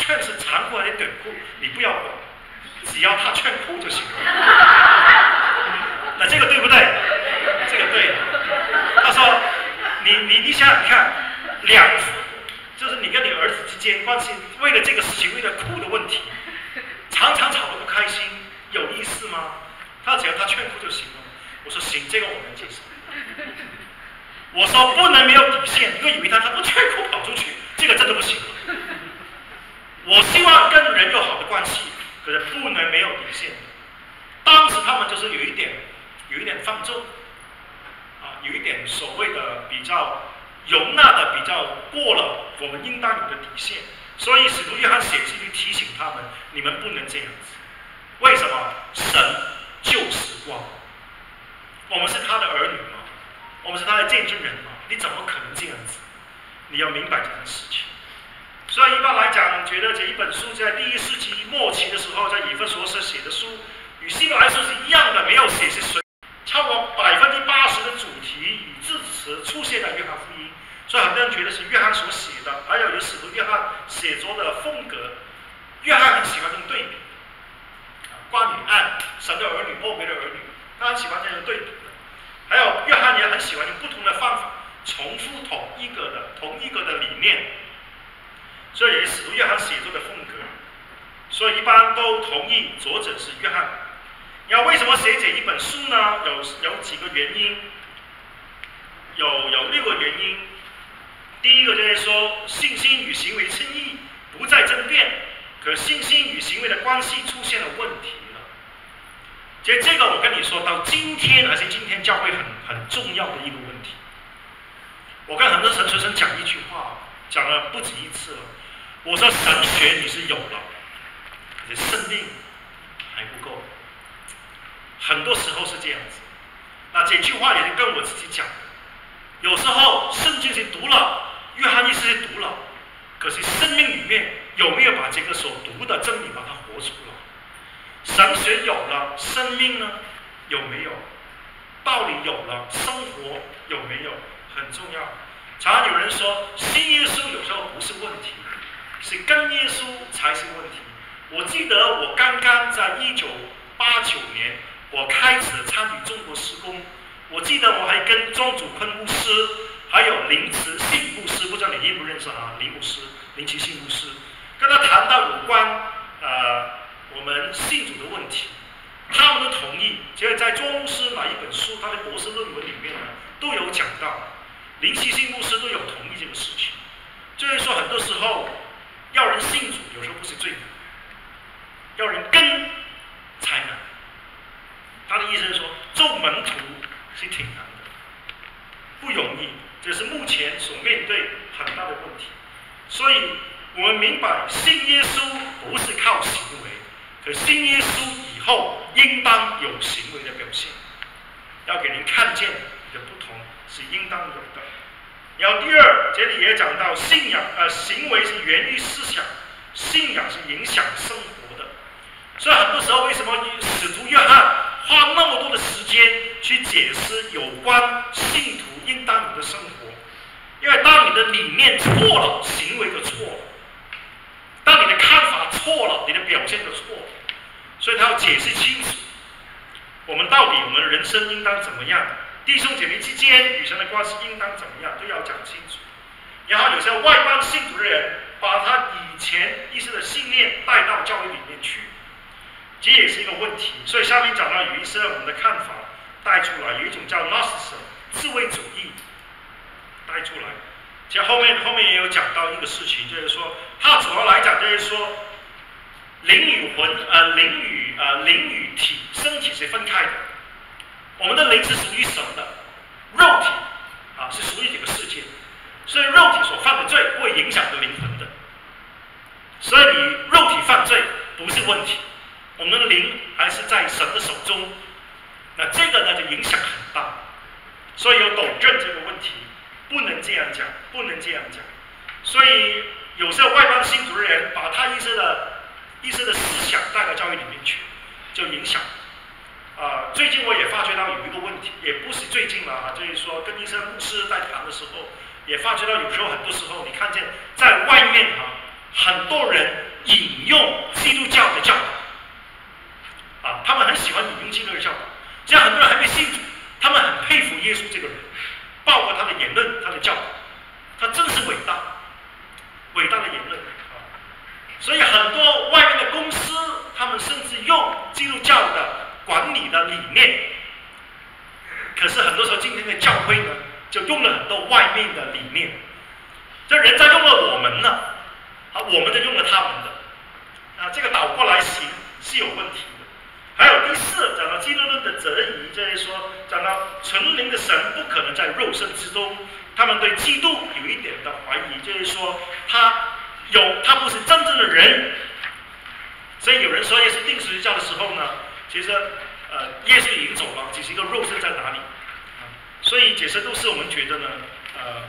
劝是长裤还是短裤，你不要管，只要他劝裤就行了。那这个对不对？这个对。他说，你你你想想看，两，就是你跟你儿子之间关系，为了这个事情，为了裤的问题，常常吵得不开心。有意思吗？他只要他劝哭就行了。我说行，这个我能接受。我说不能没有底线，因为有一天他不劝哭跑出去，这个真的不行。我希望跟人有好的关系，可是不能没有底线。当时他们就是有一点，有一点放纵，啊，有一点所谓的比较容纳的比较过了我们应当有的底线，所以使徒约翰写信去提醒他们：你们不能这样子。为什么神就是光？我们是他的儿女吗？我们是他的见证人吗？你怎么可能这样子？你要明白这件事情。所以一般来讲，觉得这一本书在第一世纪末期的时候，在以弗所所写的书，与希伯来书是一样的，没有写是谁？超过百分之八十的主题与字词出现在约翰福音，所以很多人觉得是约翰所写的。还有有使徒约翰写作的风格，约翰很喜欢用对比。关于爱神的儿女、末辈的儿女，他很喜欢这样对比。还有约翰也很喜欢用不同的方法重复同一个的、同一个的理念，所以也是使徒约翰写作的风格。所以一般都同意作者是约翰。要为什么写这一本书呢？有有几个原因，有有六个原因。第一个就是说，信心与行为称义，不再争辩。可信心与行为的关系出现了问题了。其实这个我跟你说到今天，还是今天教会很很重要的一个问题。我跟很多神学生讲一句话，讲了不止一次了。我说神学你是有了，可是生命还不够。很多时候是这样子。那这句话也是跟我自己讲的。有时候圣经是读了，约翰一书读了，可是生命里面。有没有把这个所读的真理把它活出来？神学有了，生命呢有没有？道理有了，生活有没有？很重要。常常有人说，信耶稣有时候不是问题，是跟耶稣才是问题。我记得我刚刚在一九八九年，我开始参与中国施工。我记得我还跟庄祖坤牧师，还有林慈信牧师，不知道你认不认识啊？林牧师，林慈信牧师。跟他谈到有关呃我们信主的问题，他们都同意。其实，在庄牧师哪一本书，他的博士论文里面呢，都有讲到。林慈信牧师都有同意这个事情，就是说很多时候要人信主，有时候不是最难，要人跟才难。他的意思是说，做门徒是挺难的，不容易，这是目前所面对很大的问题。所以我们明白，信耶稣不是靠行为，可信耶稣以后应当有行为的表现，要给人看见你的不同是应当有的。然后第二，这里也讲到信仰，呃，行为是源于思想，信仰是影响生活的。所以很多时候，为什么你使徒约翰花那么多的时间去解释有关信徒应当有的生活？因为当你的理念错了，行为就错了；当你的看法错了，你的表现就错了。所以他要解释清楚，我们到底我们人生应当怎么样？弟兄姐妹之间与神的关系应当怎么样，都要讲清楚。然后有些外邦信徒的人，把他以前一些的信念带到教会里面去，这也是一个问题。所以下面讲到有一些我们的看法带出来，有一种叫 narcissism 自卫主义带出来。其实后面后面也有讲到一个事情，就是说，它主要来讲就是说，灵与魂，呃，灵与呃灵与体身体是分开的。我们的灵是属于神的，肉体啊是属于这个世界，所以肉体所犯的罪会影响着灵魂的。所以你肉体犯罪不是问题，我们的灵还是在神的手中，那这个呢就影响很大。所以有斗争这个问题，不能这样讲，不能这样讲。所以有时候外邦信徒的人把他一些的、一些的思想带到教育里面去，就影响。啊，最近我也发觉到有一个问题，也不是最近了啊，就是说跟医生牧师在谈的时候，也发觉到有时候很多时候你看见在外面啊，很多人引用基督教的教导，啊，他们很喜欢引用基督教的教导，这样很多人还没信，他们很佩服耶稣这个人，包括他的言论、他的教导，他真是伟大，伟大的言论啊，所以很多外面的公司，他们甚至用基督教的。管理的理念，可是很多时候今天的教会呢，就用了很多外面的理念，这人在用了我们呢，啊，我们就用了他们的，啊，这个倒过来行是有问题的。还有第四，讲到基督论的择疑，就是说，讲到纯灵的神不可能在肉身之中，他们对基督有一点的怀疑，就是说他有他不是真正的人，所以有人说耶稣定十字架的时候呢。其实，呃，耶稣已经走了，只是一个肉身在哪里？所以解释都是我们觉得呢，呃，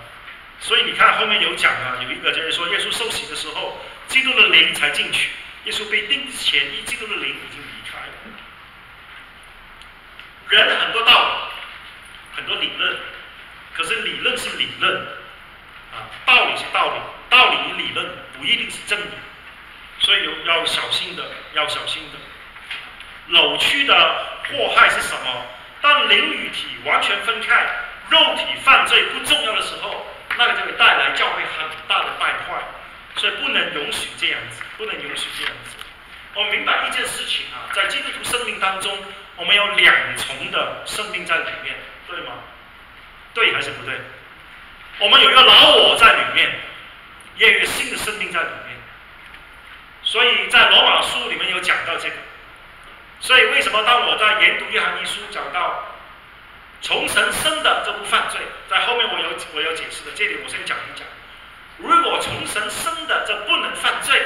所以你看后面有讲啊，有一个就是说，耶稣受洗的时候，基督的灵才进去；耶稣被钉之前，一基督的灵已经离开了。人很多道理，很多理论，可是理论是理论，啊，道理是道理，道理与理论不一定是真理，所以有要小心的，要小心的。扭曲的祸害是什么？当灵与体完全分开，肉体犯罪不重要的时候，那个就会带来教会很大的败坏，所以不能允许这样子，不能允许这样子。我明白一件事情啊，在基督徒生命当中，我们有两重的生命在里面，对吗？对还是不对？我们有一个老我在里面，也有一个新的生命在里面。所以在罗马书里面有讲到这个。所以，为什么当我在研读约翰一书讲到从神生的这部犯罪，在后面我有我有解释的，这里我先讲一讲。如果从神生的这不能犯罪，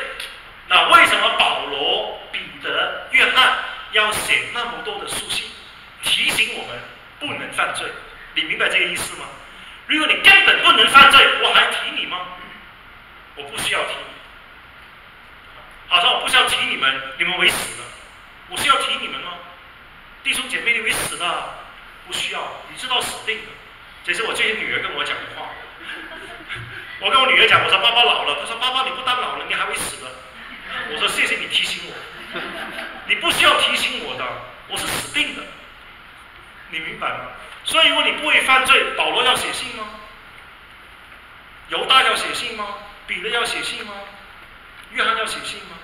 那为什么保罗、彼得、约翰要写那么多的书信提醒我们不能犯罪？你明白这个意思吗？如果你根本不能犯罪，我还提你吗？我不需要提你。好像我不需要提你们，你们为死了。我是要提你们吗？弟兄姐妹，你会死的，不需要，你知道死定了。这是我最近女儿跟我讲的话。我跟我女儿讲，我说爸爸老了，她说爸爸你不当老了，你还会死的。我说谢谢你提醒我，你不需要提醒我的，我是死定的。你明白吗？所以如果你不会犯罪，保罗要写信吗？犹大要写信吗？彼得要写信吗？约翰要写信吗？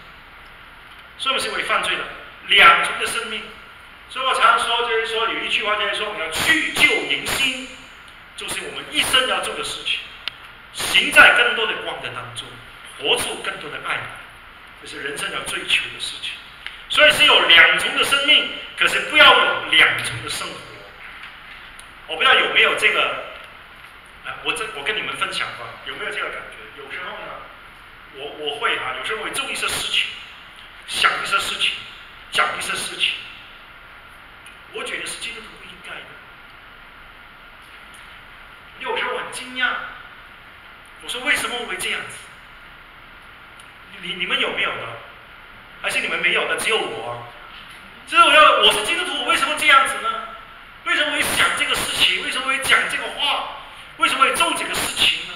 是不是会犯罪的？两重的生命，所以我常说，就是说有一句话，就是说我们要去旧迎新，就是我们一生要做的事情行在更多的光的当中，活出更多的爱，这是人生要追求的事情。所以是有两重的生命，可是不要有两重的生活。我不知道有没有这个，啊，我这我跟你们分享吧，有没有这个感觉？有时候呢，我我会啊，有时候会做一些事情，想一些事情，讲一些事情，我觉得是基督徒不应该的。有时候我很惊讶，我说为什么会这样子？你你们有没有呢？还是你们没有的，只有我？只有要我是基督徒，我为什么这样子呢？为什么会想这个事情？为什么会讲这个话？为什么会做这个事情呢？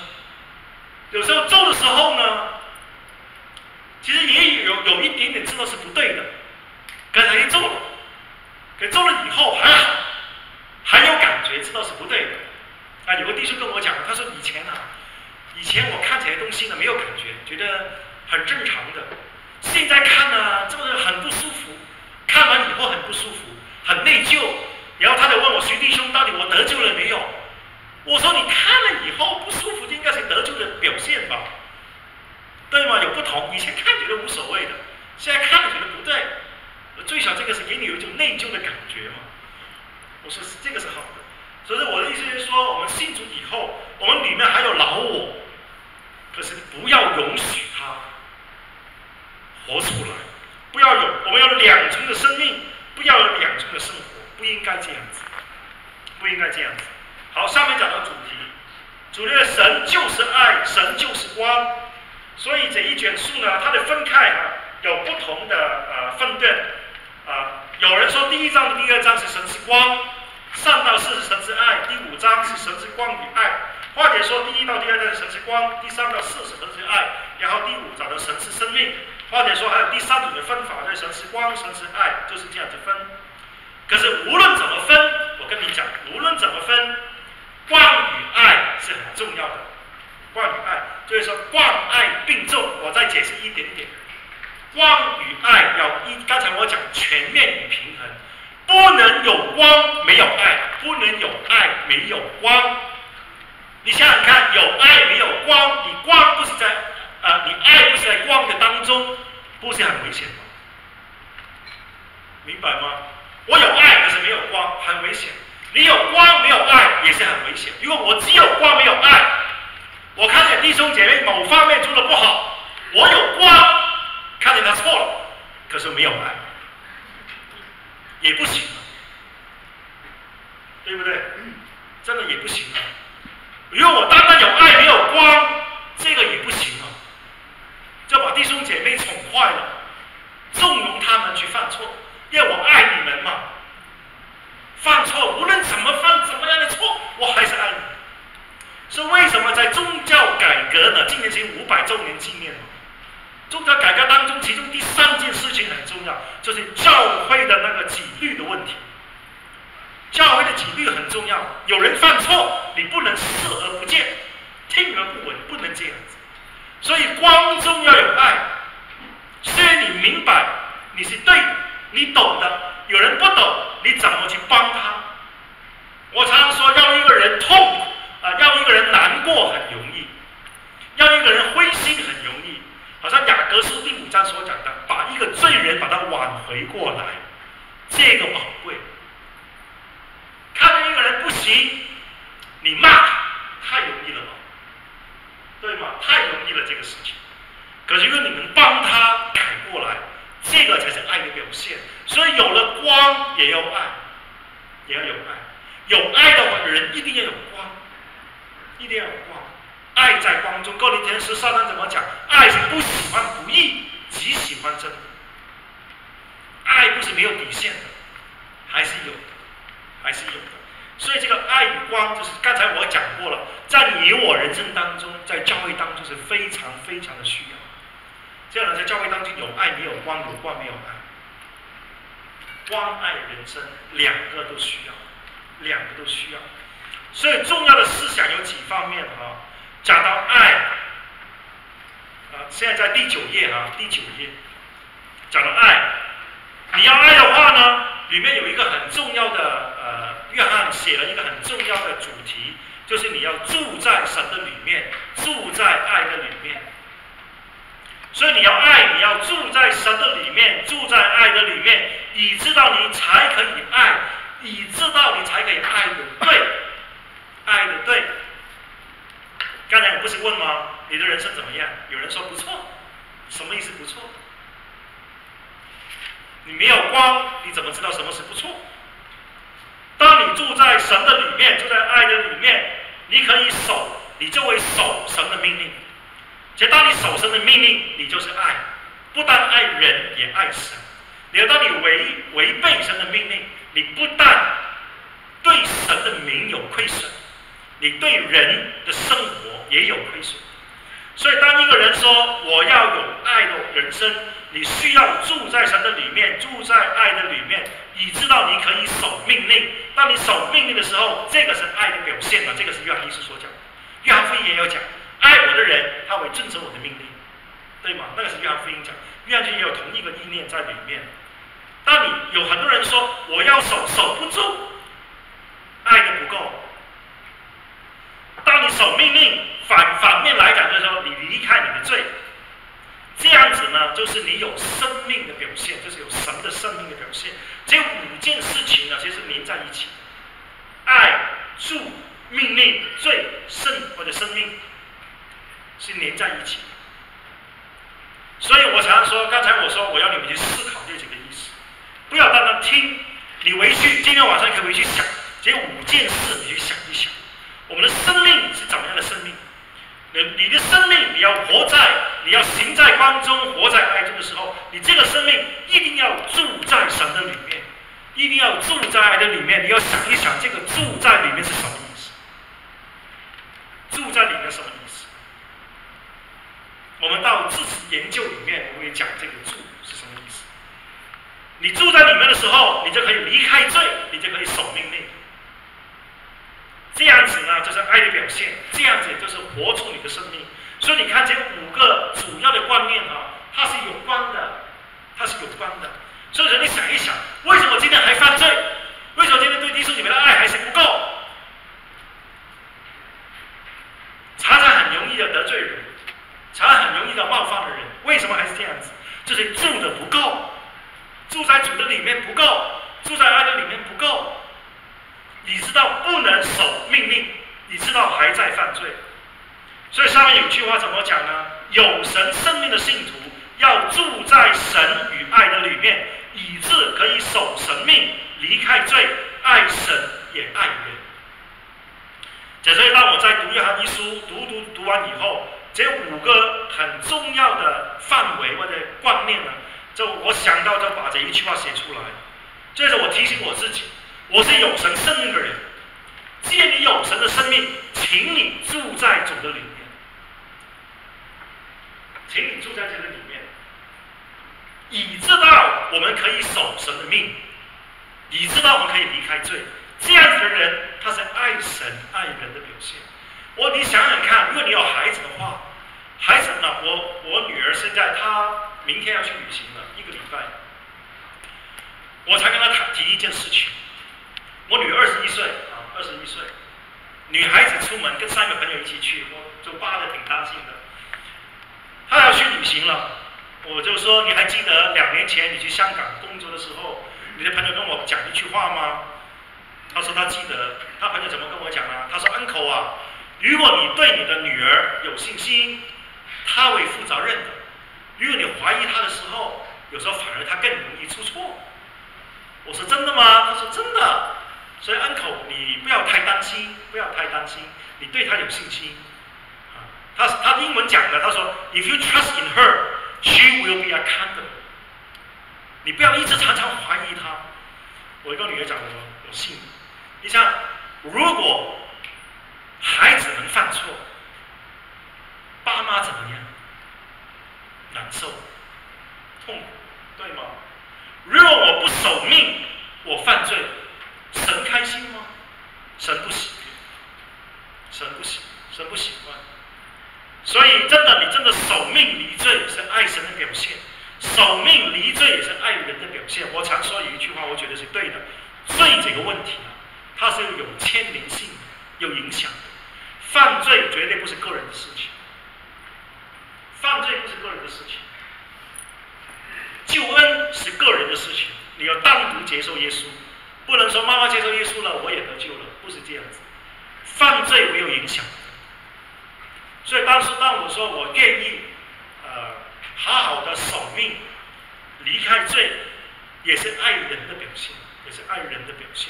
有时候做的时候呢，其实也有有一点点知道是不对的，刚才一做了，给做了以后还好，还有感觉知道是不对的。啊，有个弟兄跟我讲，他说以前啊，以前我看起来东西呢没有感觉，觉得很正常的，现在看呢，这个很不舒服，看完以后很不舒服，很内疚。然后他就问我徐弟兄，到底我得救了没有？我说你看了以后不舒服，应该是得救的表现吧？对吗？有不同，以前看觉得无所谓的，现在看了觉得不对。最小这个是给你有一种内疚的感觉嘛。我说是这个是好的。所以我的意思是说，我们信主以后，我们里面还有老我，可是不要容许他活出来，不要有，我们有两重的生命，不要有两重的生活，不应该这样子，不应该这样子。好，下面讲到主题，主的神就是爱，神就是光，所以这一卷书呢，它的分开啊，有不同的呃分段啊，有人说第一章、第二章是神是光。上到四是神之爱，第五章是神之光与爱，或者说第一到第二章是神之光，第三到四是神之爱，然后第五章的神是生命，或者说还有第三组的分法，对神是光，神是爱，就是这样子分。可是无论怎么分，我跟你讲，无论怎么分，光与爱是很重要的，光与爱，所以说光爱并重。我再解释一点点，光与爱要一，刚才我讲全面与平衡。不能有光没有爱，不能有爱没有光。你想想看，有爱没有光，你光不是在啊，你爱不是在光的当中，不是很危险吗？明白吗？我有爱可是没有光，很危险。你有光没有爱也是很危险。如果我只有光没有爱，我看见弟兄姐妹某方面做的不好，我有光，看见他错了，可是没有爱。也不行，对不对？真的也不行了。如果我单单有爱没有光，这个也不行了，就把弟兄姐妹宠坏了，纵容他们去犯错，因为我爱你们嘛。犯错无论怎么犯，怎么样的错，我还是爱你。是为什么在宗教改革呢？今年是五百周年纪念嘛。宗教改革当中，其中第三件事情很重要，就是教会的那个纪律的问题。教会的纪律很重要，有人犯错，你不能视而不见，听而不闻，不能这样子。所以光中要有爱，虽然你明白你是对的，你懂的，有人不懂，你怎么去帮他？我常常说，要一个人痛苦啊，要一个人难过很容易，要一个人灰心很容易。好像雅各书第五章所讲的，把一个罪人把他挽回过来，这个宝贵。看到一个人不行，你骂他，太容易了吧？对吗？太容易了这个事情。可是如果你们帮他改过来，这个才是爱的表现。所以有了光也要爱，也要有爱。有爱的话，人一定要有光，一定要有光。爱在光中，哥林天师上单怎么讲？爱是不喜欢不义，只喜欢真。爱不是没有底线的，还是有的，还是有的。所以这个爱与光，就是刚才我讲过了，在你我人生当中，在教会当中是非常非常的需要。这样在教会当中有爱没有光，有光没有爱，光爱人生两个都需要，两个都需要。所以重要的思想有几方面啊？讲到爱，啊，现在在第九页啊，第九页讲到爱，你要爱的话呢，里面有一个很重要的，呃，约翰写了一个很重要的主题，就是你要住在神的里面，住在爱的里面。所以你要爱，你要住在神的里面，住在爱的里面，以知道你才可以爱，以知道你才可以爱的对，爱的对。刚才我不是问吗？你的人生怎么样？有人说不错，什么意思不错？你没有光，你怎么知道什么是不错？当你住在神的里面，住在爱的里面，你可以守，你就会守神的命令。且当你守神的命令，你就是爱，不但爱人，也爱神。你要当你违违背神的命令，你不但对神的名有亏损，你对人的生活也有亏损。所以，当一个人说我要有爱的人生，你需要住在神的里面，住在爱的里面，以知道你可以守命令。当你守命令的时候，这个是爱的表现啊？这个是约翰一书所讲，约翰福音也有讲。爱我的人，他会遵守我的命令，对吗？那个是约翰福音讲，约翰福音也有同一个意念在里面。当你有很多人说我要守，守不住，爱的不够。当你守命令，反反面来讲就是说你离开你的罪，这样子呢，就是你有生命的表现，就是有神的生命的表现。这五件事情呢，其实连在一起，爱、住、命令、罪、圣或者生命。是连在一起，所以我常常说，刚才我说我要你们去思考这几个意思，不要单单听，你回去今天晚上可以回去想这五件事，你去想一想，我们的生命是怎么样的生命？你你的生命，你要活在，你要行在光中，活在爱中的时候，你这个生命一定要住在神的里面，一定要住在爱的里面。你要想一想，这个住在里面是什么意思？住在里面什么意思？我们到自己研究里面，我会讲这个住是什么意思。你住在里面的时候，你就可以离开罪，你就可以守命令。这样子呢，就是爱的表现。这样子就是活出你的生命。所以你看这五个主要的观念啊，它是有关的，它是有关的。所以人你想一想，为什么今天还犯罪？为什么今天对弟兄姐妹的爱还是不够？常常很容易的得罪人。常常很容易的冒犯的人，为什么还是这样子？就是住的不够，住在主的里面不够，住在爱的里面不够。你知道不能守，道还在犯罪。所以上面有句话怎么讲呢？有神生命的信徒要住在神与爱的里面，以致可以守神命，离开罪，爱神也爱人。这所以当我在读约翰一书，读读读完以后。这五个很重要的范围或者观念呢，就我想到就把这一句话写出来。这是我提醒我自己，我是有神生命的人。既然你有神的生命，请你住在主的里面，请你住在这个里面，以知道我们可以守神的命，以知道我们可以离开罪。这样子的人，他是爱神爱人的表现。我你想想看，如果你有孩子的话，孩子呢？我我女儿现在她明天要去旅行了，一个礼拜。我才跟她谈提一件事情。我女儿二十一岁，二十一岁，女孩子出门跟三个朋友一起去，我就扒的挺担心的。她要去旅行了，我就说你还记得两年前你去香港工作的时候，你的朋友跟我讲一句话吗？他说他记得，他朋友怎么跟我讲呢？他说 uncle 啊。如果你对你的女儿有信心，她会负责任的。如果你怀疑她的时候，有时候反而她更容易出错。我说真的吗？他说真的。所以 uncle，你不要太担心，不要太担心，你对她有信心。啊，他他英文讲的，他说，If you trust in her, she will be accountable。你不要一直常常怀疑她。我一个女儿讲的，我信。你想，如果。孩子能犯错，爸妈怎么样？难受、痛苦，对吗？如果我不守命，我犯罪，神开心吗？神不喜悦，神不喜，神不喜欢。所以，真的，你真的守命离罪是爱神的表现，守命离罪也是爱人的表现。我常说有一句话，我觉得是对的：罪这个问题啊，它是有牵连性的，有影响的。犯罪绝对不是个人的事情，犯罪不是个人的事情，救恩是个人的事情，你要单独接受耶稣，不能说妈妈接受耶稣了，我也得救了，不是这样子。犯罪没有影响，所以当时当我说我愿意，呃，好好的守命，离开罪，也是爱人的表现，也是爱人的表现。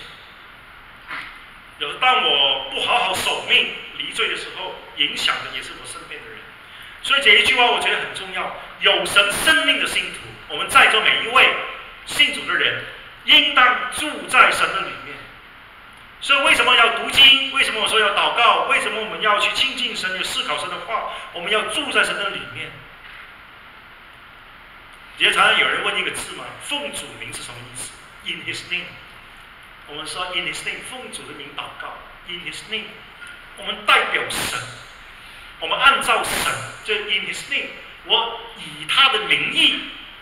有当我不好好守命、离罪的时候，影响的也是我身边的人。所以这一句话我觉得很重要。有神生命的信徒，我们在座每一位信主的人，应当住在神的里面。所以为什么要读经？为什么我说要祷告？为什么我们要去亲近神、要思考神的话？我们要住在神的里面。也常常有人问一个字嘛：“奉主名是什么意思？”In His name。我们说 In His name，奉主的名祷告。In His name，我们代表神，我们按照神，就 In His name，我以他的名义，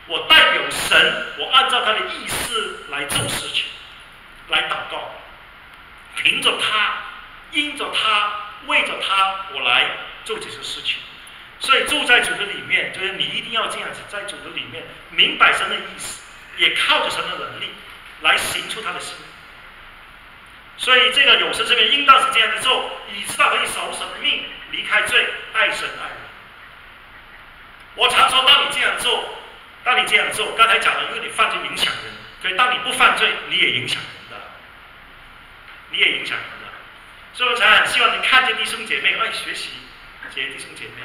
我代表神，我按照他的意思来做事情，来祷告，凭着他，因着他，为着他，我来做这些事情。所以住在主的里面，就是你一定要这样子，在主的里面明白神的意思，也靠着神的能力来行出他的心。所以这个有生之年应当是这样子做，以知道可以守神的命，离开罪，爱神爱人。我常说，当你这样做，当你这样做，刚才讲了，因为你犯罪影响人，所以当你不犯罪，你也影响人的，你也影响人的。所以我常常希望你看见弟兄姐妹，哎，学习，这些弟兄姐妹，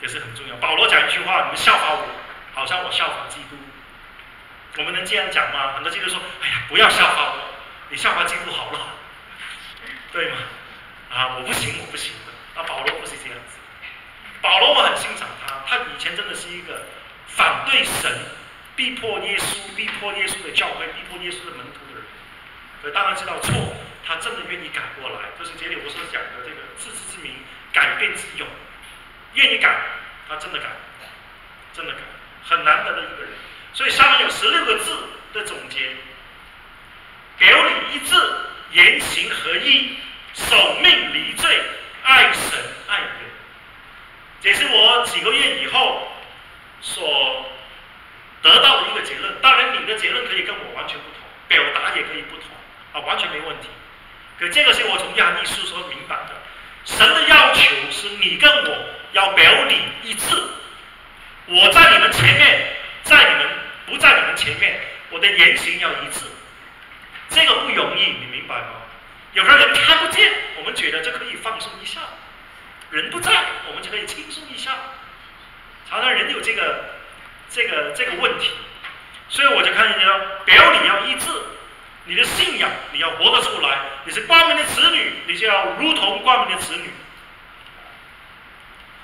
这是很重要。保罗讲一句话，你们效法我，好像我效法基督。我们能这样讲吗？很多基督说，哎呀，不要效法我。你效法基督好了，对吗？啊，我不行，我不行的。啊，保罗不是这样子。保罗我很欣赏他，他以前真的是一个反对神、逼迫耶稣、逼迫耶稣的教会、逼迫耶稣的门徒的人。可当他知道错，他真的愿意改过来。就是这里我所讲的这个自知之明、改变之勇，愿意改，他真的改，真的改，很难得的一个人。所以下面有十六个字的总结。表里一致，言行合一，守命离罪，爱神爱人。这是我几个月以后所得到的一个结论。当然，你的结论可以跟我完全不同，表达也可以不同，啊，完全没问题。可这个是我从亚尼书所明白的。神的要求是你跟我要表里一致，我在你们前面，在你们不在你们前面，我的言行要一致。这个不容易，你明白吗？有的人看不见，我们觉得这可以放松一下；人不在，我们就可以轻松一下。常常人有这个、这个、这个问题，所以我就看见了，表里要一致，你的信仰你要活得出来。你是光明的子女，你就要如同光明的子女，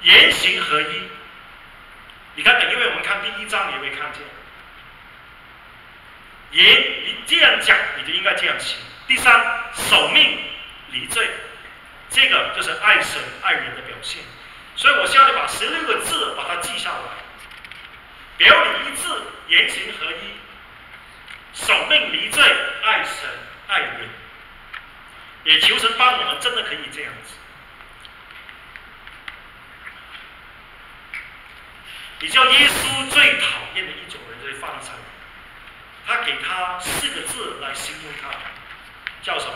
言行合一。你看，因为我们看第一章，你会看见。言，你这样讲，你就应该这样行。第三，守命离罪，这个就是爱神爱人的表现。所以我希望你把十六个字把它记下来：表里一致，言行合一，守命离罪，爱神爱人。也求神帮我们，真的可以这样子。你叫耶稣最讨厌的一种人，就是放生。他给他四个字来形容他，叫什么？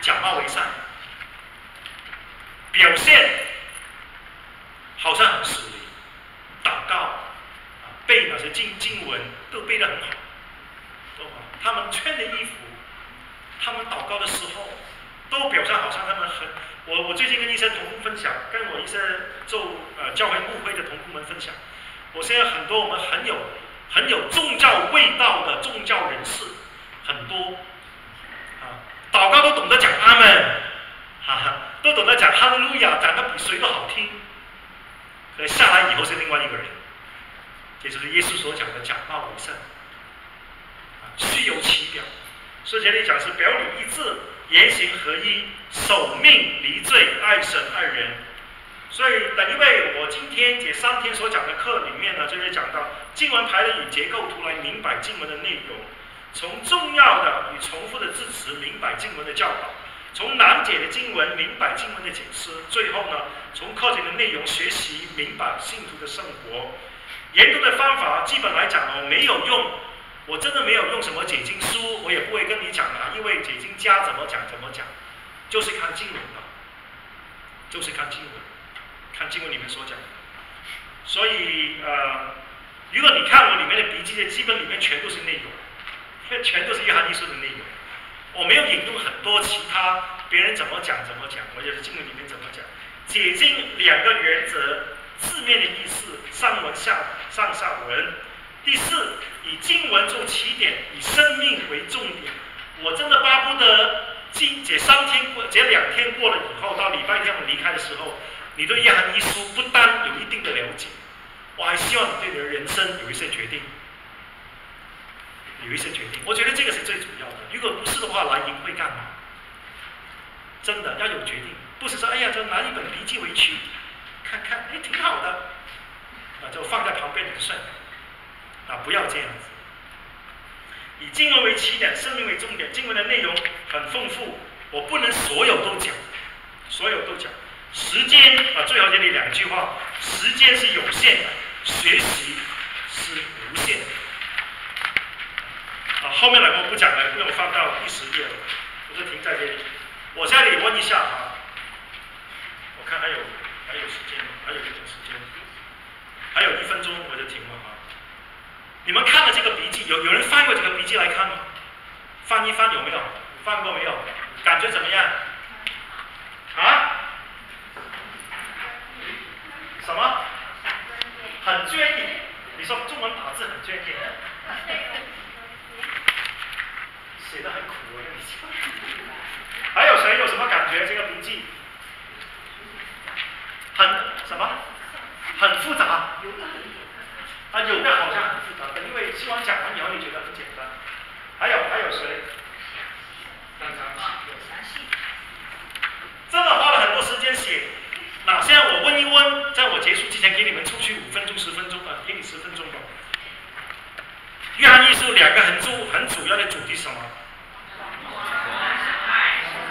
假冒为善。表现好像很属灵，祷告啊，背那些经经文都背得很好，都好。他们穿的衣服，他们祷告的时候，都表现好像他们很……我我最近跟一些同工分享，跟我一些做呃教会牧会的同工们分享，我现在很多我们很有。很有宗教味道的宗教人士很多，啊，祷告都懂得讲阿门，哈哈，都懂得讲哈利路亚，讲的比谁都好听。可下来以后是另外一个人，这就是耶稣所讲的假冒伪善，啊，虚有其表。所以这里讲是表里一致，言行合一，守命离罪，爱神爱人。所以，等于为我今天这三天所讲的课里面呢，就是讲到经文排列与结构图来明白经文的内容，从重要的与重复的字词明白经文的教导，从难解的经文明白经文的解释，最后呢，从课程的内容学习明白信徒的生活。研读的方法基本来讲哦，没有用，我真的没有用什么解经书，我也不会跟你讲哪一位解经家怎么讲怎么讲，就是看经文的，就是看经文，看经文里面所讲的。所以呃，如果你看我里面的笔记的，基本里面全都是内容，全都是约翰一书的内容。我没有引用很多其他别人怎么讲怎么讲，我就是经文里面怎么讲。解经两个原则：字面的意思，上文下上下文。第四，以经文做起点，以生命为重点。我真的巴不得今这三天过，这两天过了以后，到礼拜天我离开的时候，你对约翰一书不单有一定的了解，我还希望你对你的人生有一些决定。有一些决定，我觉得这个是最主要的。如果不是的话，来营会干嘛？真的要有决定，不是说哎呀，就拿一本笔记回去看看，哎，挺好的，啊，就放在旁边很顺，啊，不要这样子。以经文为起点，生命为重点，经文的内容很丰富，我不能所有都讲，所有都讲。时间啊，最好这里两句话：时间是有限的，学习是无限的。啊，后面的我不讲了，不用放到第十页了，我就停在这里。我在这里问一下啊，我看还有还有时间吗？还有一点时间，还有一分钟我就停了啊。你们看了这个笔记，有有人翻过这个笔记来看吗？翻一翻有没有？翻过没有？感觉怎么样？啊？什么？很专业。你说中文打字很专业。写的很苦，我跟你讲。还有谁有什么感觉？这个笔记很什么？很复杂。啊，有的好像很复杂，因为希望讲完以后你觉得很简单。还有还有谁？真的花了很多时间写。那现在我问一问，在我结束之前，给你们出去五分钟、十分钟啊，给你十分钟吧。约翰一书两个很主很主要的主题是什么？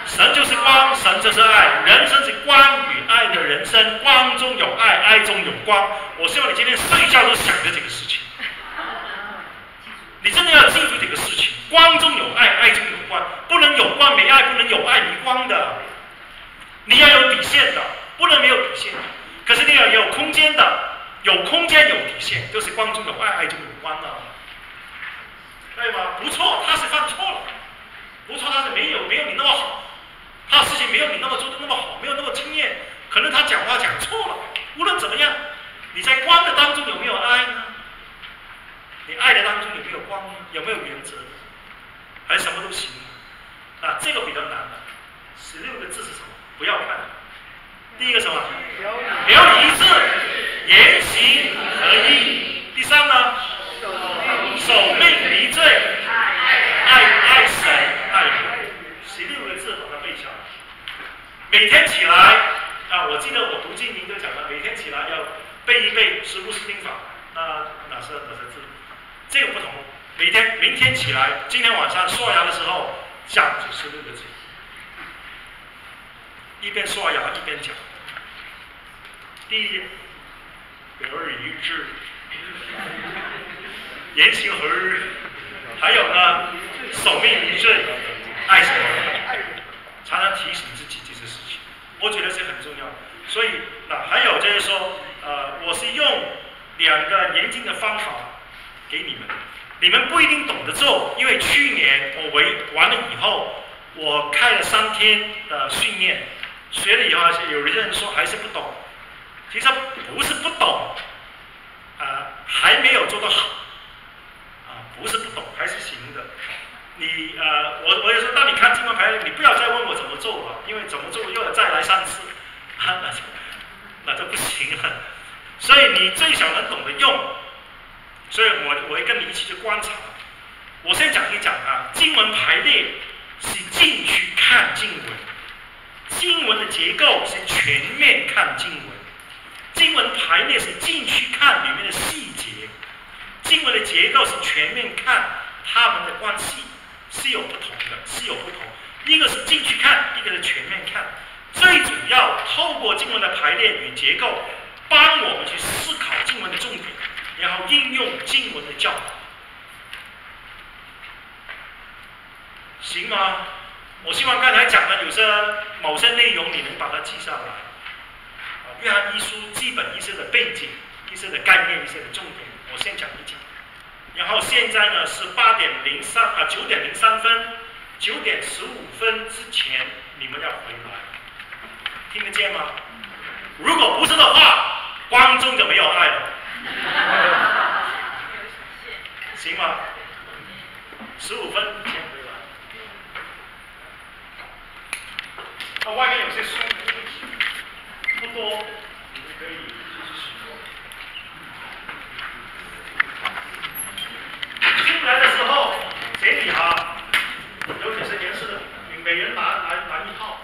神就是光，神就是爱，人生是光与爱的人生，光中有爱，爱中有光。我希望你今天睡觉都想着这个事情，你真的要记住这个事情：光中有爱，爱中有光，不能有光没爱，不能有爱没光的。你要有底线的，不能没有底线。可是你要有空间的，有空间有底线，就是光中有爱，爱中有光的。对吗？不错，他是犯错了。不错，他是没有没有你那么好，他事情没有你那么做的那么好，没有那么经验。可能他讲话讲错了。无论怎么样，你在光的当中有没有爱呢？你爱的当中有没有光呢？有没有原则？还是什么都行？啊，这个比较难的。十六个字是什么？不要看。第一个什么？表里一致，言行合一。第三呢？守命离罪，爱爱神爱人，十六个字把它背下来。每天起来啊，我记得我读经您就讲了，每天起来要背一背《十不思兵法》，那哪是哪是字？这个不同。每天明天起来，今天晚上刷牙的时候讲这十六个字，一边刷牙一边讲。第一，表里一致。言行合一，还有呢，守命一致，爱神，常常提醒自己这些事情，我觉得是很重要的。所以那还有就是说，呃，我是用两个严谨的方法给你们，你们不一定懂得做，因为去年我为完了以后，我开了三天的训练，学了以后，有一些人说还是不懂，其实不是不懂，呃，还没有做得好。不是不懂，还是行的。你呃，我我也说，当你看经文牌，你不要再问我怎么做了，因为怎么做又要再来三次，那就那就不行了。所以你最少能懂得用。所以我我会跟你一起去观察。我先讲一讲啊，经文排列是进去看经文，经文的结构是全面看经文，经文排列是进去看里面的细节。经文的结构是全面看他们的关系是有不同的，是有不同。一个是。进去看，一个是全面看。最主要透过经文的排列与结构，帮我们去思考经文的重点，然后应用经文的教导，行吗？我希望刚才讲的有些某些内容，你能把它记下来。啊，约翰一书基本一些的背景、一些的概念、一些的重点，我先讲一讲。然后现在呢是八点零三啊，九点零三分，九点十五分之前你们要回来，听得见吗？如果不是的话，观众就没有爱了，行吗？十五分前回来。那外面有些书不多，你们可以。进来的时候，杰米哈，尤其是严师，你每人拿拿拿一套。